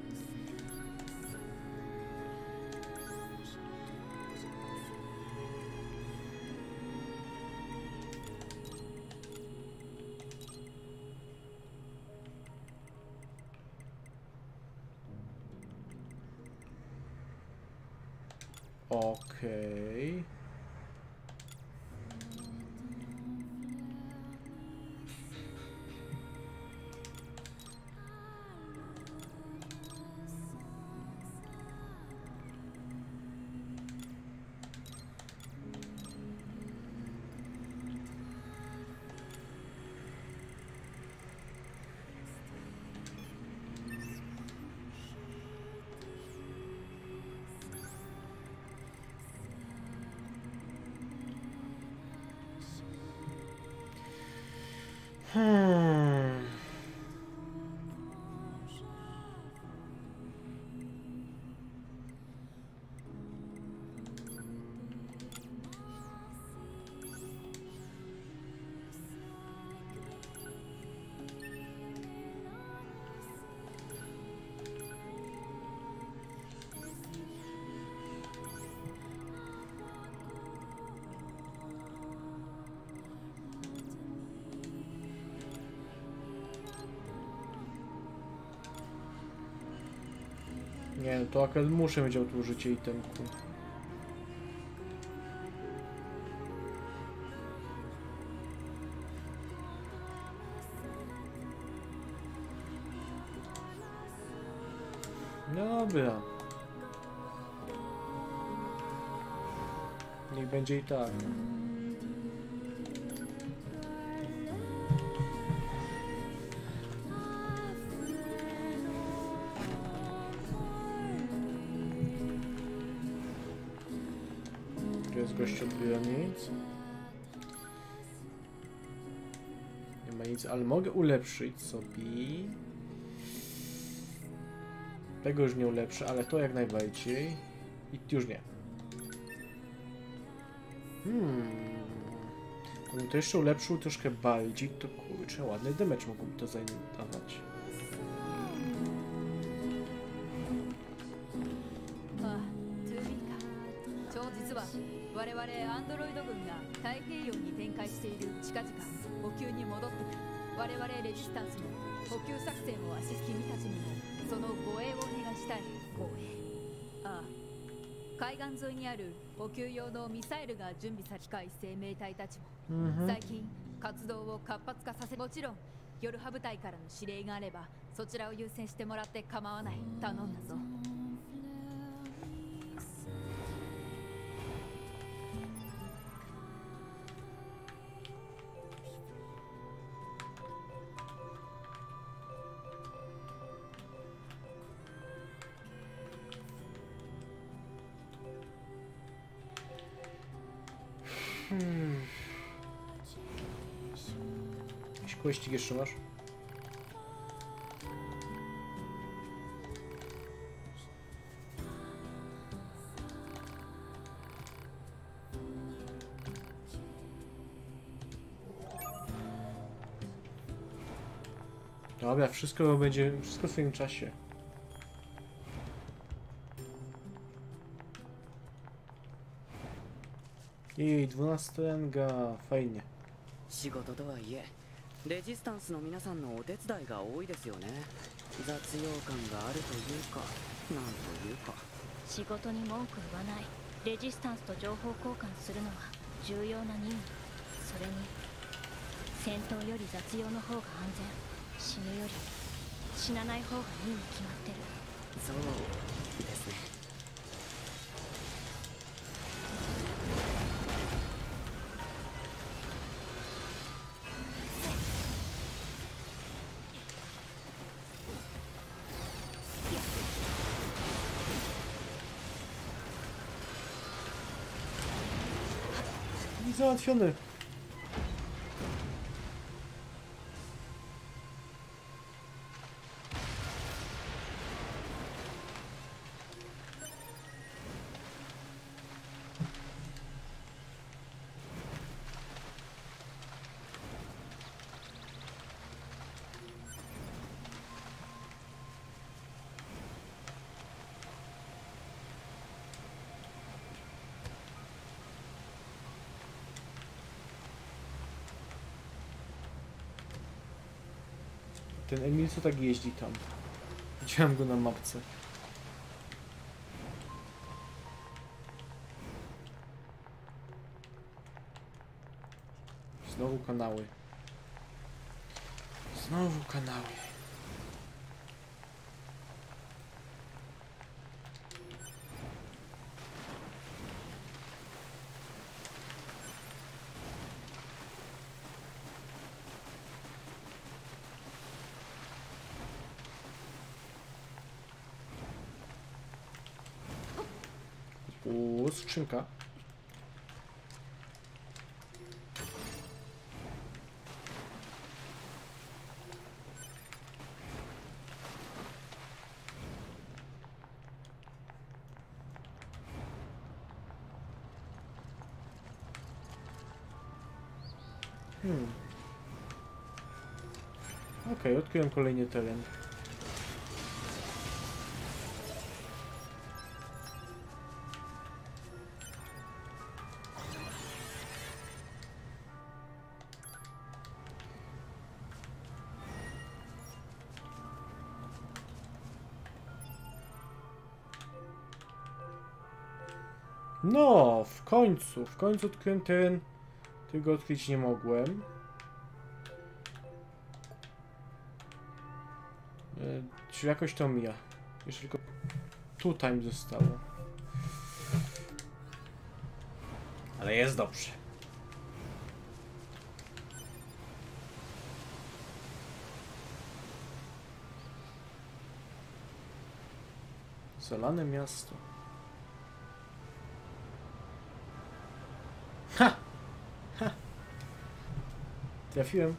Hmm. Nie, to akurat muszę mieć auto użycie itemku. Dobra. Niech będzie i tak. Ulepszyć sobie. Tego już nie ulepszę, ale to jak najbardziej. I już nie. Hmm. Gdybym to jeszcze ulepszył troszkę bardziej, to kurczę, ładny damage mógłbym to zadawać. 我々レジスタンスの補給作戦をアシス君たちにもその護衛をお願いしたい。護衛。ああ。海岸沿いにある補給用のミサイルが準備され機械生命体たちも Mhm. 最近活動を活発化させもちろん夜派部隊からの指令があればそちらを優先してもらって構わない。頼んだぞ Jakiś kłeścik jeszcze masz? Dobra, wszystko będzie, wszystko w swoim czasie. Jej, 12 ranga, fajnie. 仕事とはいえ レジスタンスの皆さんのお手伝いが多いですよね。雑用感があるというかなんというか。仕事に文句言わない。レジスタンスと情報交換するのは重要な任務。それに戦闘より雑用の方が安全。死ぬより死なない方がいいに決まってる。そう sanctionner. Ten Emil co tak jeździ tam? Widziałem go na mapce. Znowu kanały. Znowu kanały. Uuu, skrzynka. Hmm. Okej, odkryłem kolejny teren. No, w końcu, w końcu odkryłem teren, którego odkryć nie mogłem. E, Czy jakoś to mija? Jeszcze tylko tutaj mi zostało. Ale jest dobrze. Zalane miasto. Trafiłem.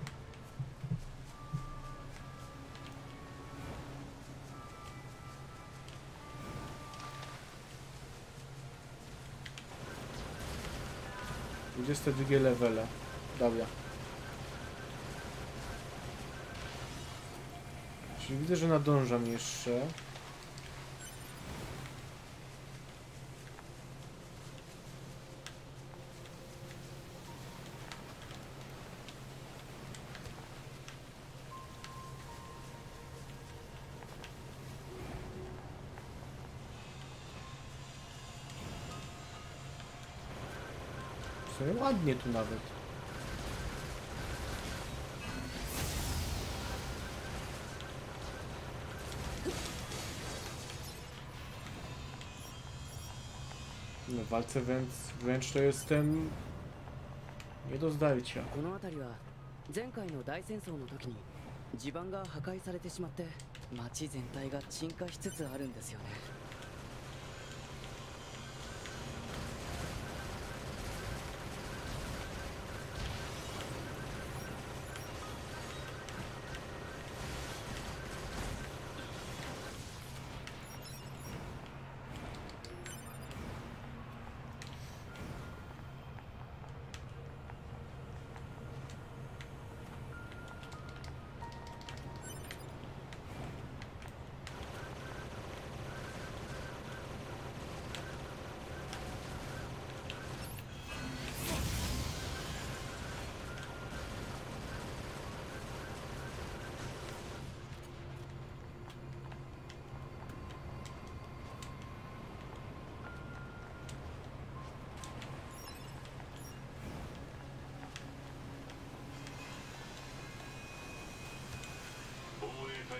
Dwudzieste drugie levele. Dobra. Czyli widzę, że nadążam jeszcze. ładnie tu nawet. No, w walce wręcz, wręcz to jestem nie do zdarcia. この辺りは前回の大戦争の時に地盤が破壊されてしまって町全体が沈下しつつあるんですよね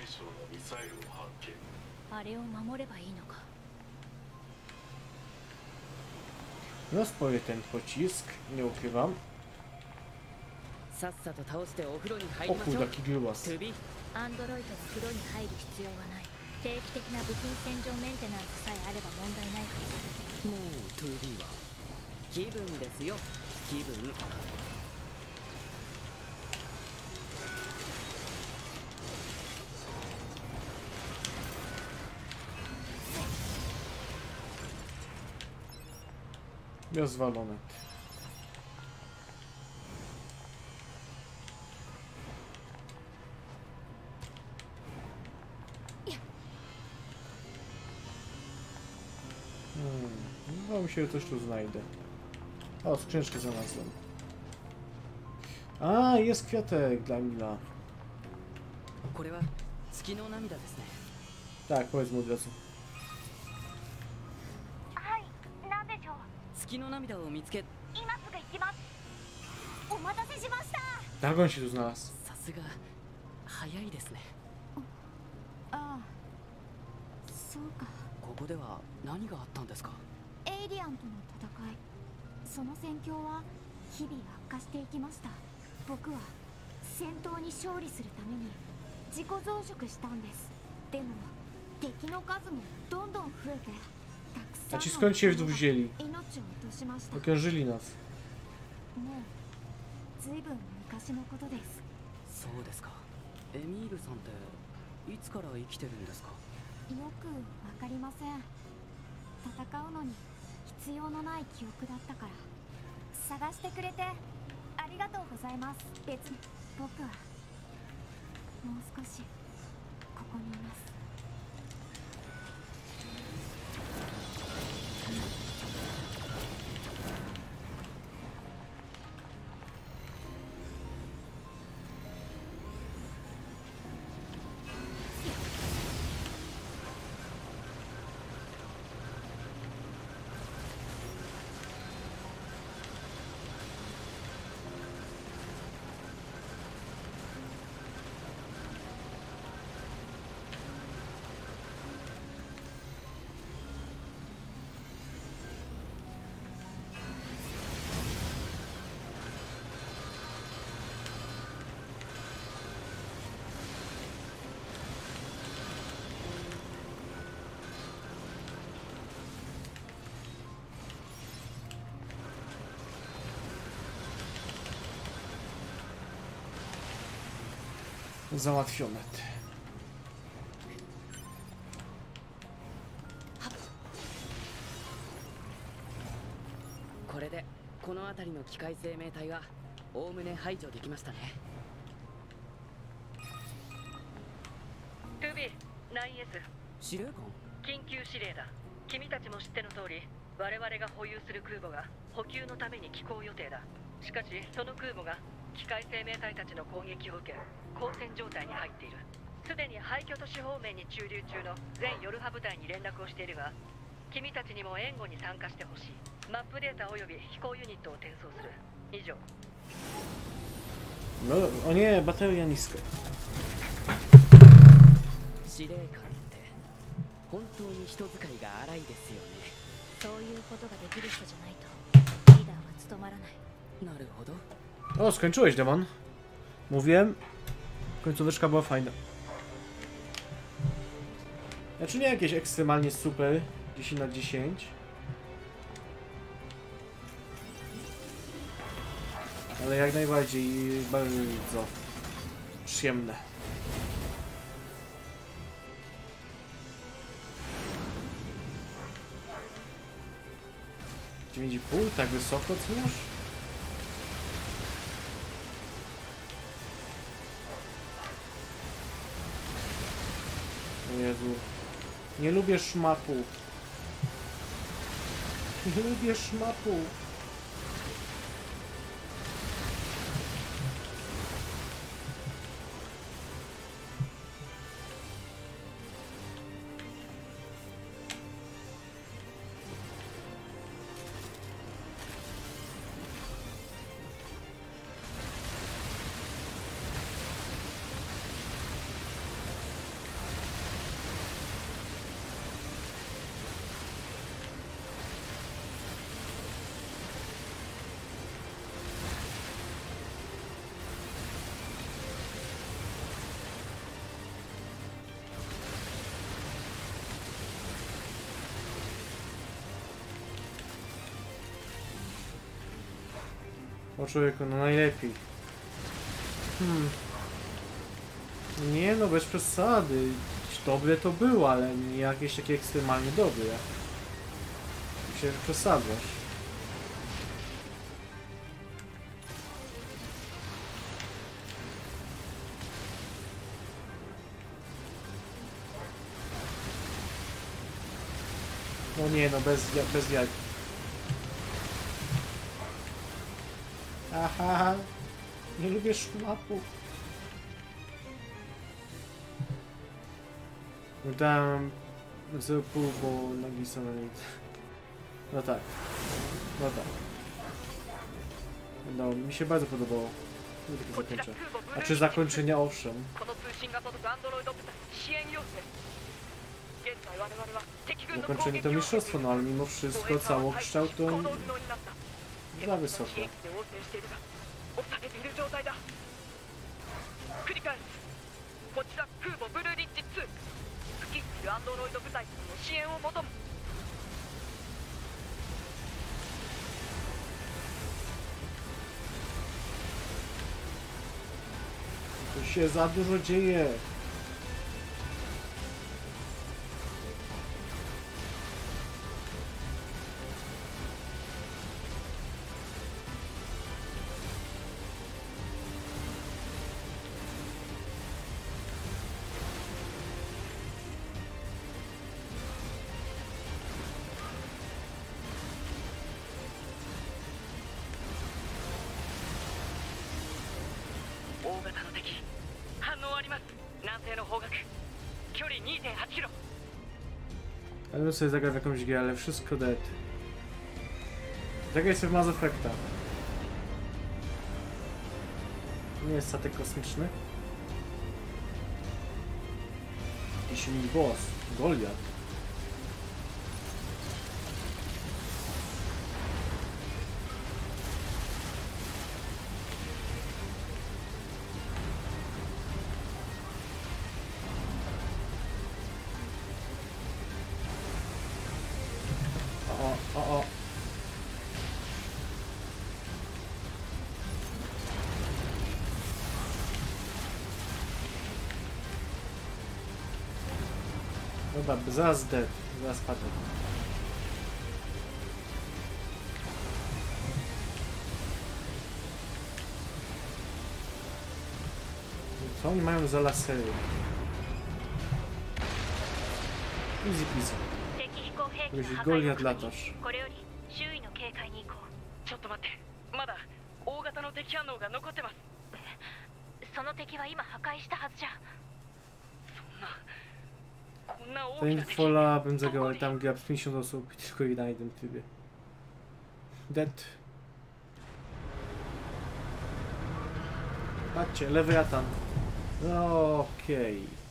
衛対象のミサイルを発見。あれを守ればいいのか。Rozpoję ten pocisk, nie ukrywam. さっさと倒してお風呂に入 O りましょ kurde, うアンドロイドが風呂に入る必要はない。定期的な部品洗浄メンテナンスさえあれば問題ない。はずもうトゥビは。気分ですよ気分 Ja zwalony. Hmm, no mi się, coś tu znajdę. O, skrzynczkę znalazłem. A, jest kwiatek dla Mila. Tak, powiedz mu od razu. 月の涙を見つけ今すぐ行きます。お待たせしました。Dragon się tu znalazł. さすが早いですね。ああそうか。ここでは何があったんですか？エイリアンとの戦い。その戦況は日々悪化していきました。僕は戦闘に勝利するために自己増殖したんです。でも敵の数もどんどん増えて A ci skąd się wzięli? 命を落としましたもう Okrążyli nas. ずいぶん昔のことですそうですかエミールさんっていつから生きてるんですかよくわかりません戦うのに必要のない記憶だったから探してくれてありがとうございます別に僕はもう少しここにいます「Załatwione. これでこの辺りの機械生命体はおおむね排除できましたね。2B 9S 司令官？緊急指令だ。君たちも知っての通り我々が保有する空母が補給のために寄港予定だ。しかしその空母が機械生命体たちの攻撃を受け交戦状態に入っている。すでに廃墟都市方面に駐留中の全ヨルハ部隊に連絡をしているが君たちにも援護に参加してほしい。マップデータおよび飛行ユニットを転送する。以上。No, o nie, bateria niska. 司令官って本当に人使いが荒いですよね。そういうことができる人じゃないとリーダーは務まらない。なるほど。O, skończyłeś, demon. Mówiłem. Końcóweczka była fajna. Znaczy nie jakieś ekstremalnie super. 10 na 10. Ale jak najbardziej bardzo przyjemne. Dziewięć pół? Tak wysoko ceniasz? Jezu. Nie lubię szmapu. Nie lubię szmapu. Człowieku, no najlepiej. Hmm. Nie no, bez przesady. Dobre to było, ale nie jakieś takie ekstremalnie dobre. Myślę, że przesadzasz. No nie no, bez, bez jaj. Aha, nie lubię szmapu. Dałem 0,5, bo napisano nic. No tak. No tak. No, mi się bardzo podobało. Nie tylko こちら zakończę. 空母ブル A ー czy リッジ zakończenie owszem. この通信が届くアンドロイド部隊支援要請現在我々は敵軍の攻 Zakończenie 撃 to を受けてい mistrzostwo, no ale mimo wszystko całokształt to 行動不能になった za wysoko. 兵器で応戦 しているが押されている状態だ。繰り返す。こちら空母ブルーリッジ2付近にいるアンドロイド部隊の支援を求む。Tu się za dużo dzieje. Sobie zagrał w jakąś grę, ale wszystko dead. Zagraj sobie w Mass Effecta. Nie jest statek kosmiczny? Jakiś boss. Goliath. まだ大型の敵反応が残ってますうその敵は今破壊したはずじゃ Rainfalla bym zagrał, tam gra 50 osób tylko jedna na jednym trybie. Dead. Patrzcie, lewy atan. No, okej. Okay.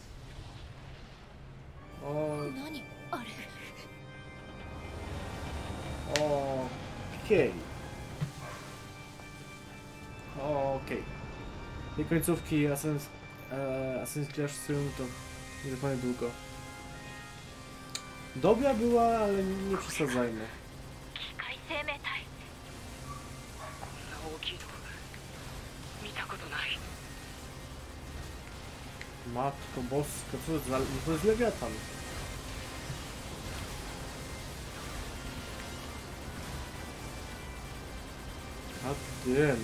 No okej. Okay. Okej. Okay. Tej końcówki Assassin's, e, Assassin's Creed to nie zapomnę długo. Dobra była, ale nie przesadzajmy. 機械生命体こんな大きいとこ見たことない Matko boska, co to za... To jest lewiatan. A ty,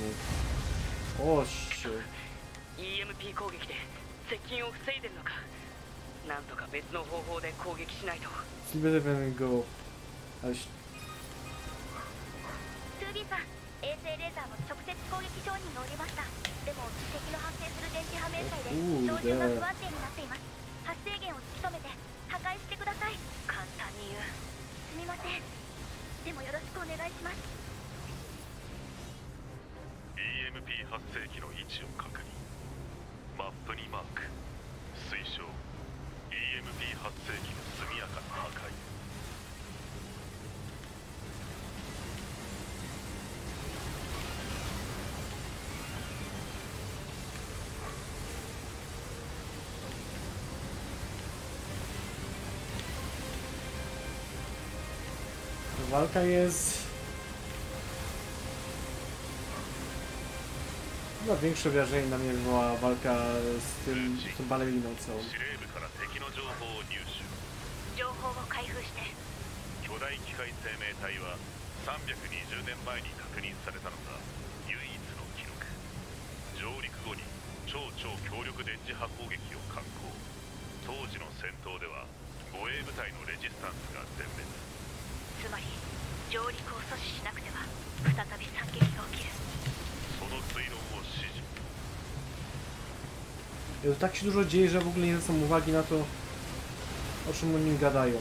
no. Oście. EMP 攻撃で接近を防いでるのか なんとか別の方法で攻撃しないと。It's better than go. Ale ś- トゥービーさん衛星レーザーの直接攻撃承認がおりました。でも敵の発生する電磁波面体でおう操縦がね不安定になっています。発生源を突き止めて破壊してください。簡単に言う。すみません。でもよろしくお願いします。EMP 発生機の位置を確認。マップにマーク。推奨 EMP 発生機の速やかな破壊 walka jest... Chyba większe wrażenie na mnie wywołała walka z tym, z tą baleriną całą. 情報を入手情報を開封して。巨大機械生命体は320年前に確認されたのが唯一の記録。上陸後に超超強力電磁波攻撃を敢行。当時の戦闘では護衛部隊のレジスタンスが全滅。つまり上陸を阻止しなくては再び惨劇が起きる。その推論を支持。Jezu, tak się dużo dzieje, że w ogóle nie zwracam uwagi na to, o czym oni gadają.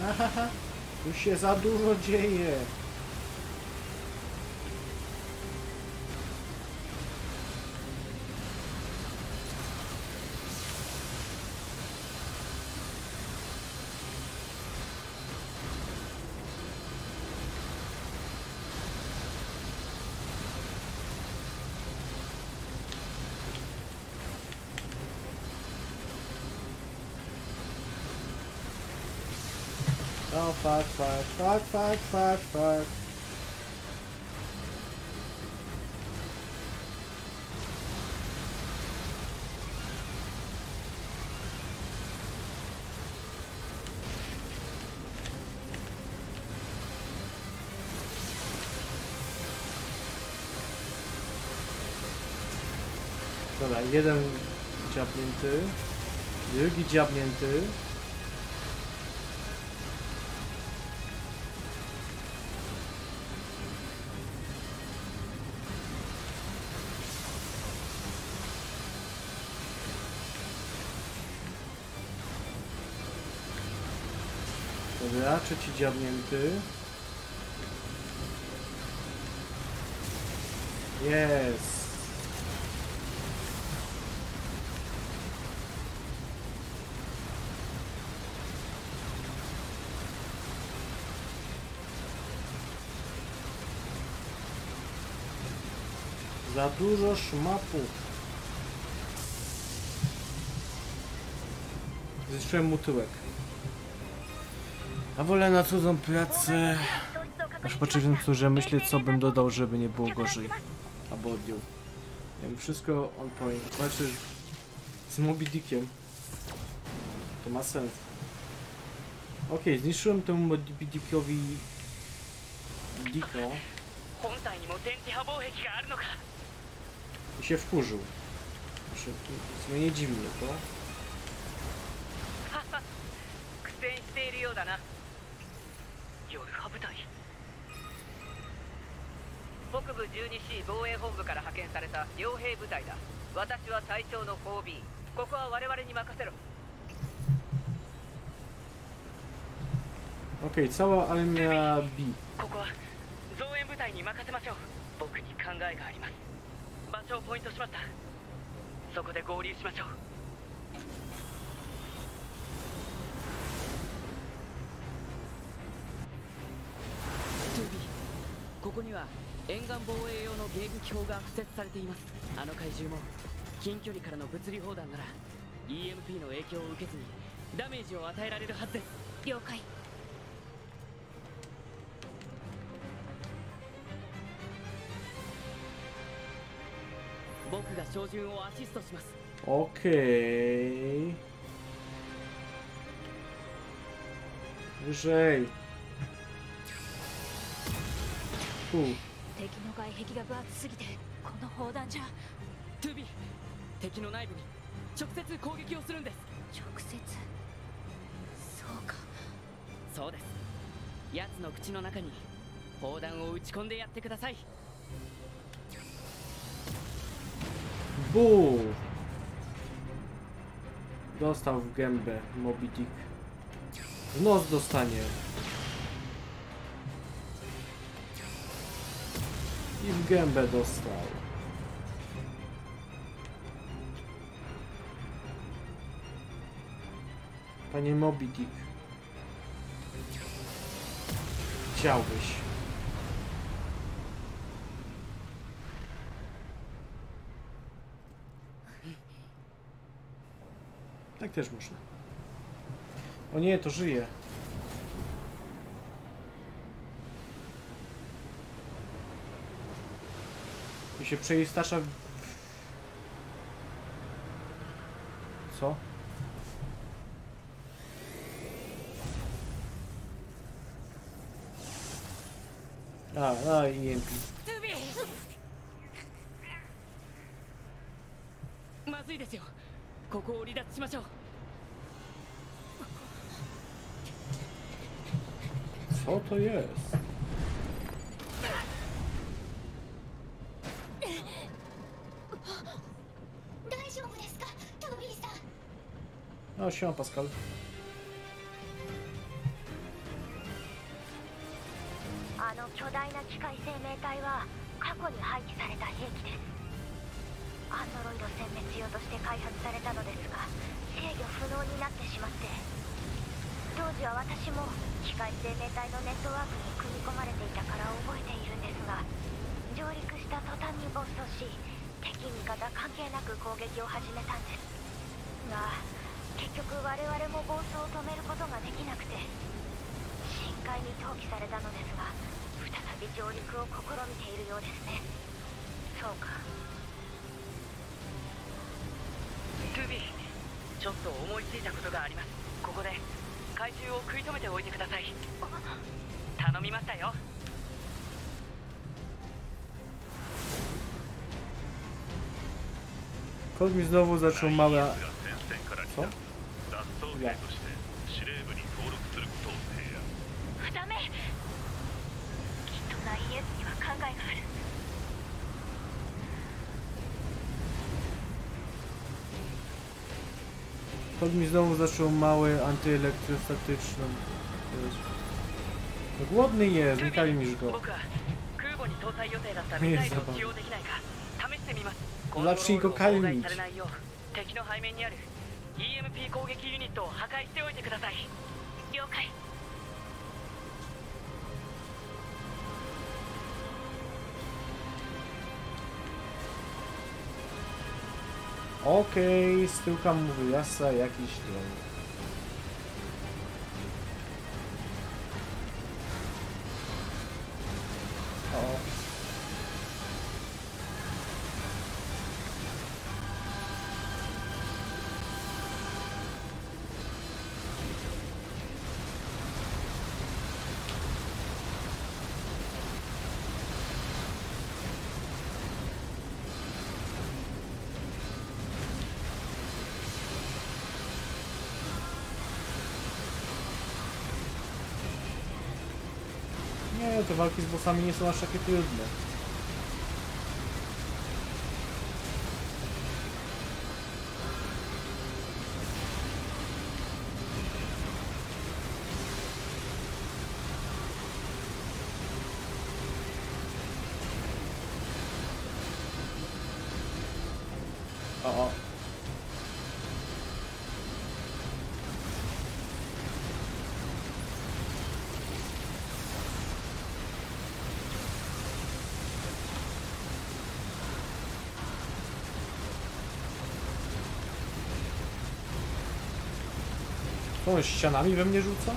Hahaha, tu się za dużo dzieje. Fuck, fuck, fuck, fuck, fuck, fuck. Jeden dziabnięty, drugi dziabnięty. Dobra, trzeci dziabnięty. Jest. Za dużo szmapów. Zniszczyłem mu tyłek. A wolę na cudzą pracę. Aż po że myślę, co bym dodał, żeby nie było gorzej. Albo odjął. Ja bym wszystko on point. Znaczy, z Moby Dickiem. To ma sens. Okej, okay, zniszczyłem temu Moby Dickowi... Dicko. I się wkurzył. Znaczy, w sumie nie dziwne, to. 12C 防衛本部から派遣された傭兵部隊だ。私は隊長の 4B ここは我々に任せろ。Okej, cała armia B. ここは増援部隊に任せましょう。僕に考えがあります。場所をポイントしました。そこで合流しましょう。2B ここには沿岸防衛用の迎撃砲が敷設されていますあの怪獣も近距離からの物理砲弾なら EMP の影響を受けずにダメージを与えられるはずです了解僕が照準をアシストします Okej. Wyżej. Tu. 敵の外壁が分厚すぎてこの砲弾じゃ 2B 敵の内部に直接攻撃をするんです直接？そうかそうです奴の口の中に砲弾を撃ち込んでやってください Bu. Dostał w gębę Moby Dick. W nos dostanie. I w gębę dostał. Panie Moby Dick. Chciałbyś. Tak też można. O nie, to żyje. się przeistasza... Co? A, a EMP. Co to jest? ん O, siema Pascal. 結局我々も暴走を止めることができなくて深海に投棄されたのですが再び上陸を試みているようですね。そうか。トゥビーちょっと思いついたことがあります。ここで怪獣を食い止めておいてください。頼みましたよ。Kot mi znowu zaczął mała... Co? 戦線から来 Co? た脱走兵として司令部に登録することを提案ダメきっと 9S には考えがある Kot mi znowu zaczął małe antyelektrostatyczną... No, Głodny jest, nie kali mi go. 僕は空母に搭載予定だったミサイルを使用できないか試してみますコントロ Zacznij ール go を EMP 攻撃ユニットを破壊しておいてください。了解。オーケー、ストゥーカムブヤサヤキシトロ te walki z bossami nie są aż takie trudne. On ścianami we mnie rzuca?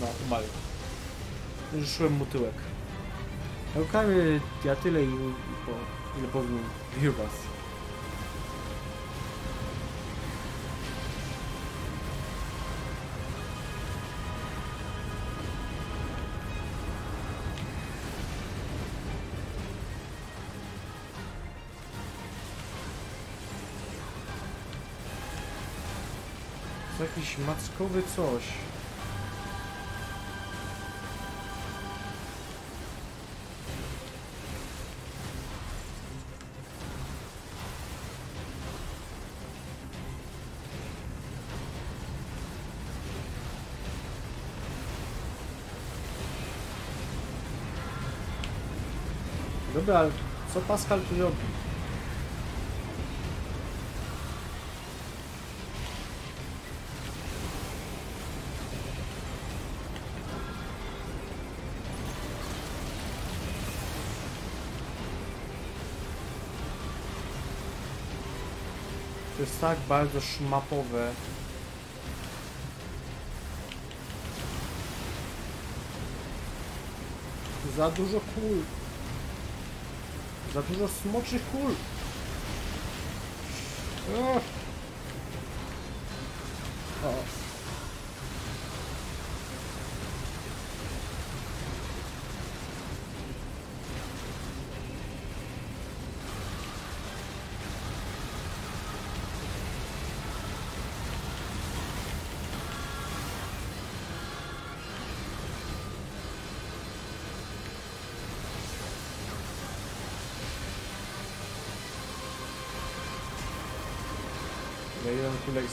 No, umarł. Ruszyłem mu tyłek. Okej, ja tyle i, i po, ile powiem was. Mackowy coś. Dobra, ale co Pascal tu robi? To jest tak bardzo szmapowe. Za dużo kul. Za dużo smoczych kul. Ugh. O.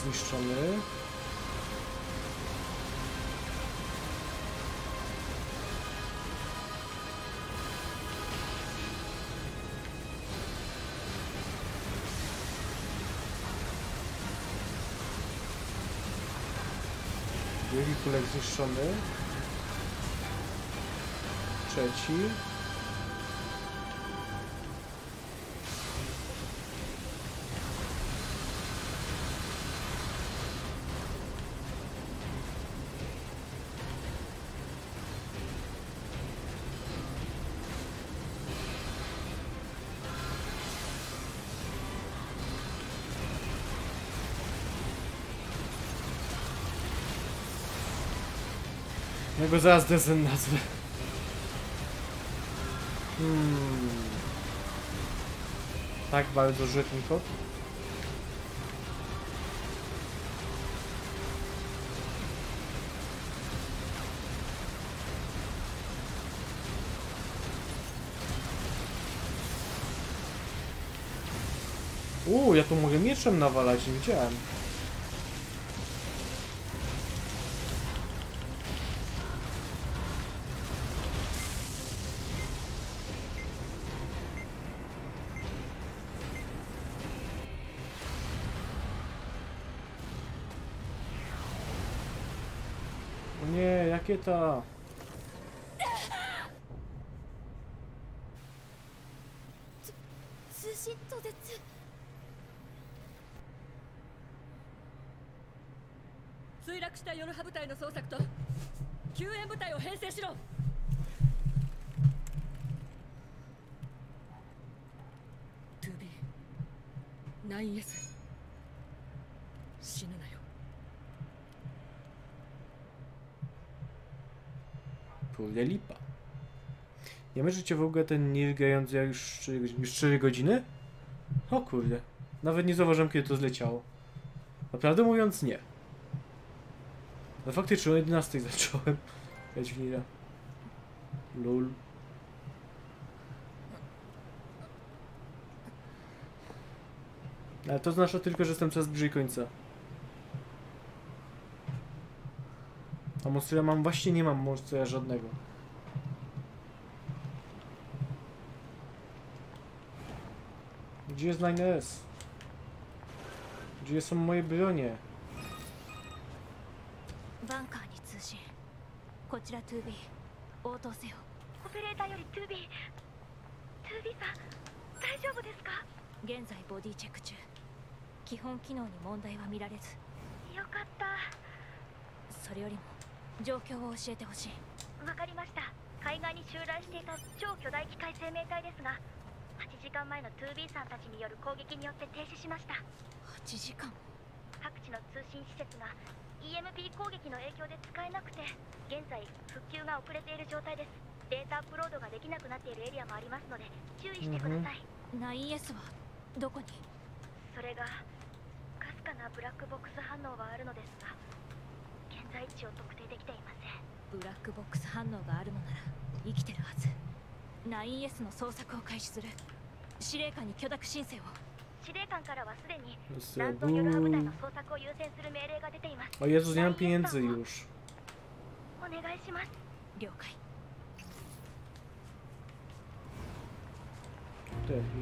zniszczony. Drugi zniszczony. Trzeci. Ja go zaraz desen nazwę. Hmm. Tak bardzo żył ten kot. Uuu, ja tu mogę mieczem nawalać, nie widziałem. Nie, jakie Kurde lipa. Nie męczycie w ogóle ten niewygrający jak już 4 godziny? Już 4 godziny? O kurde. Nawet nie zauważyłem kiedy to zleciało. Naprawdę mówiąc nie. No faktycznie o 11 zacząłem. Chwila. Lul. Ale to znaczy tylko, że jestem coraz bliżej końca. A monstera mam? Właśnie nie mam monstera żadnego. Gdzie jest 9S? Gdzie są moje bronie? Bunker 2B。応答せよ。オペレーターより 2B さん、大丈夫ですか現在ボディチェック中。基本機能に問題は見られず。よかった。それよりも状況を教えてほしい。わかりました。海岸に襲来していた超巨大機械生命体ですが8時間前の 2B さんたちによる攻撃によって停止しました。8時間？各地の通信施設が EMP 攻撃の影響で使えなくて現在復旧が遅れている状態です。データアップロードができなくなっているエリアもありますので注意してください、9S はどこに？それがかすかなブラックボックス反応はあるのですが現在地を特定できていません。ブラックボックス反応があるのなら生きてるはず。9S の捜索を開始する。司令官に許諾申請を。司令官からはすでに南東ヨルハ部隊の捜索を優先する命令が出ています.お願いします。了解。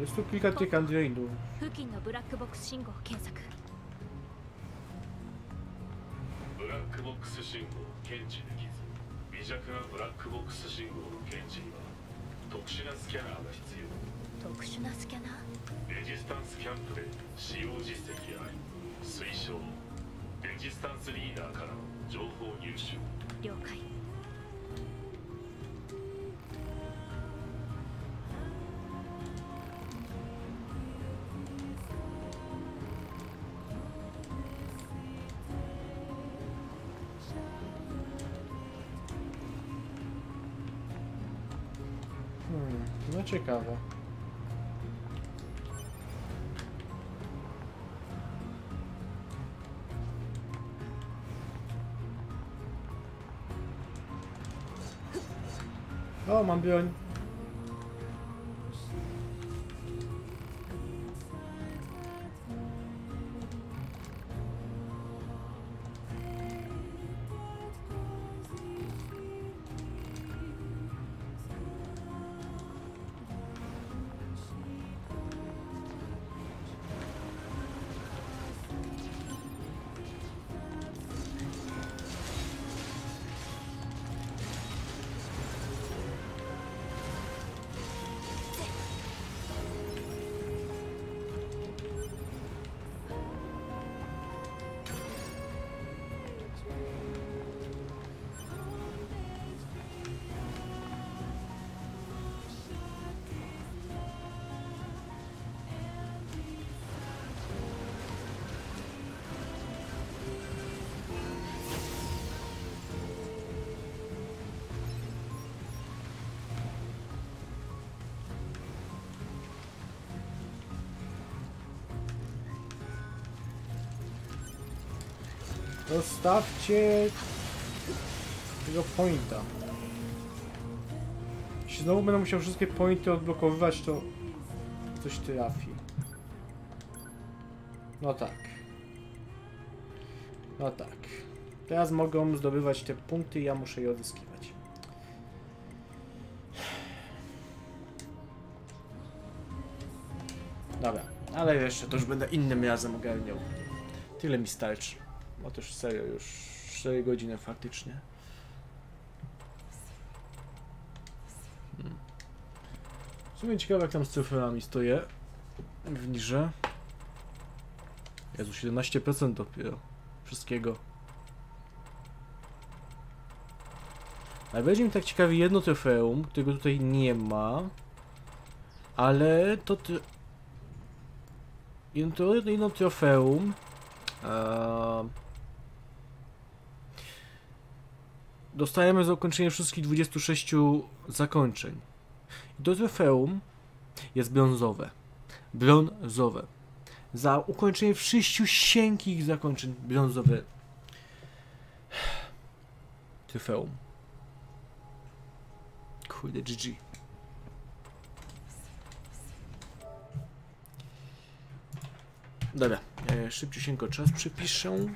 jest tu kilka tych androidów. 付近のブラックボックス信号を検索ックボックス信号を検知できず。微弱なブラックボックス信号の検知には特殊なスキャナーが必要。特殊なスキャナー。レジスタンスキャンプで使用実績や推奨。レジスタンスリーダーからの情報入手。了解。Ciekawe. O, mam broń. Zostawcie tego pointa. Jeśli znowu będę musiał wszystkie pointy odblokowywać, to coś trafi. No tak. No tak. Teraz mogą zdobywać te punkty, ja muszę je odzyskiwać. Dobra, ale jeszcze to już będę innym razem ogarniał. Tyle mi starczy. Bo też serio już 4 godziny faktycznie. Hmm. W sumie ciekawe jak tam z cyframi stoję. W niże. Jezu, 17% dopiero. Wszystkiego. Najbardziej mi tak ciekawi jedno trofeum, którego tutaj nie ma. Ale to... Tr... To jedno trofeum. Eee, dostajemy za ukończenie wszystkich 26 zakończeń. I to trofeum jest brązowe. Brązowe. Za ukończenie wszystkich zakończeń brązowe. Trofeum. Kurde, GG. Dobra, e, szybciusieńko czas przypiszę.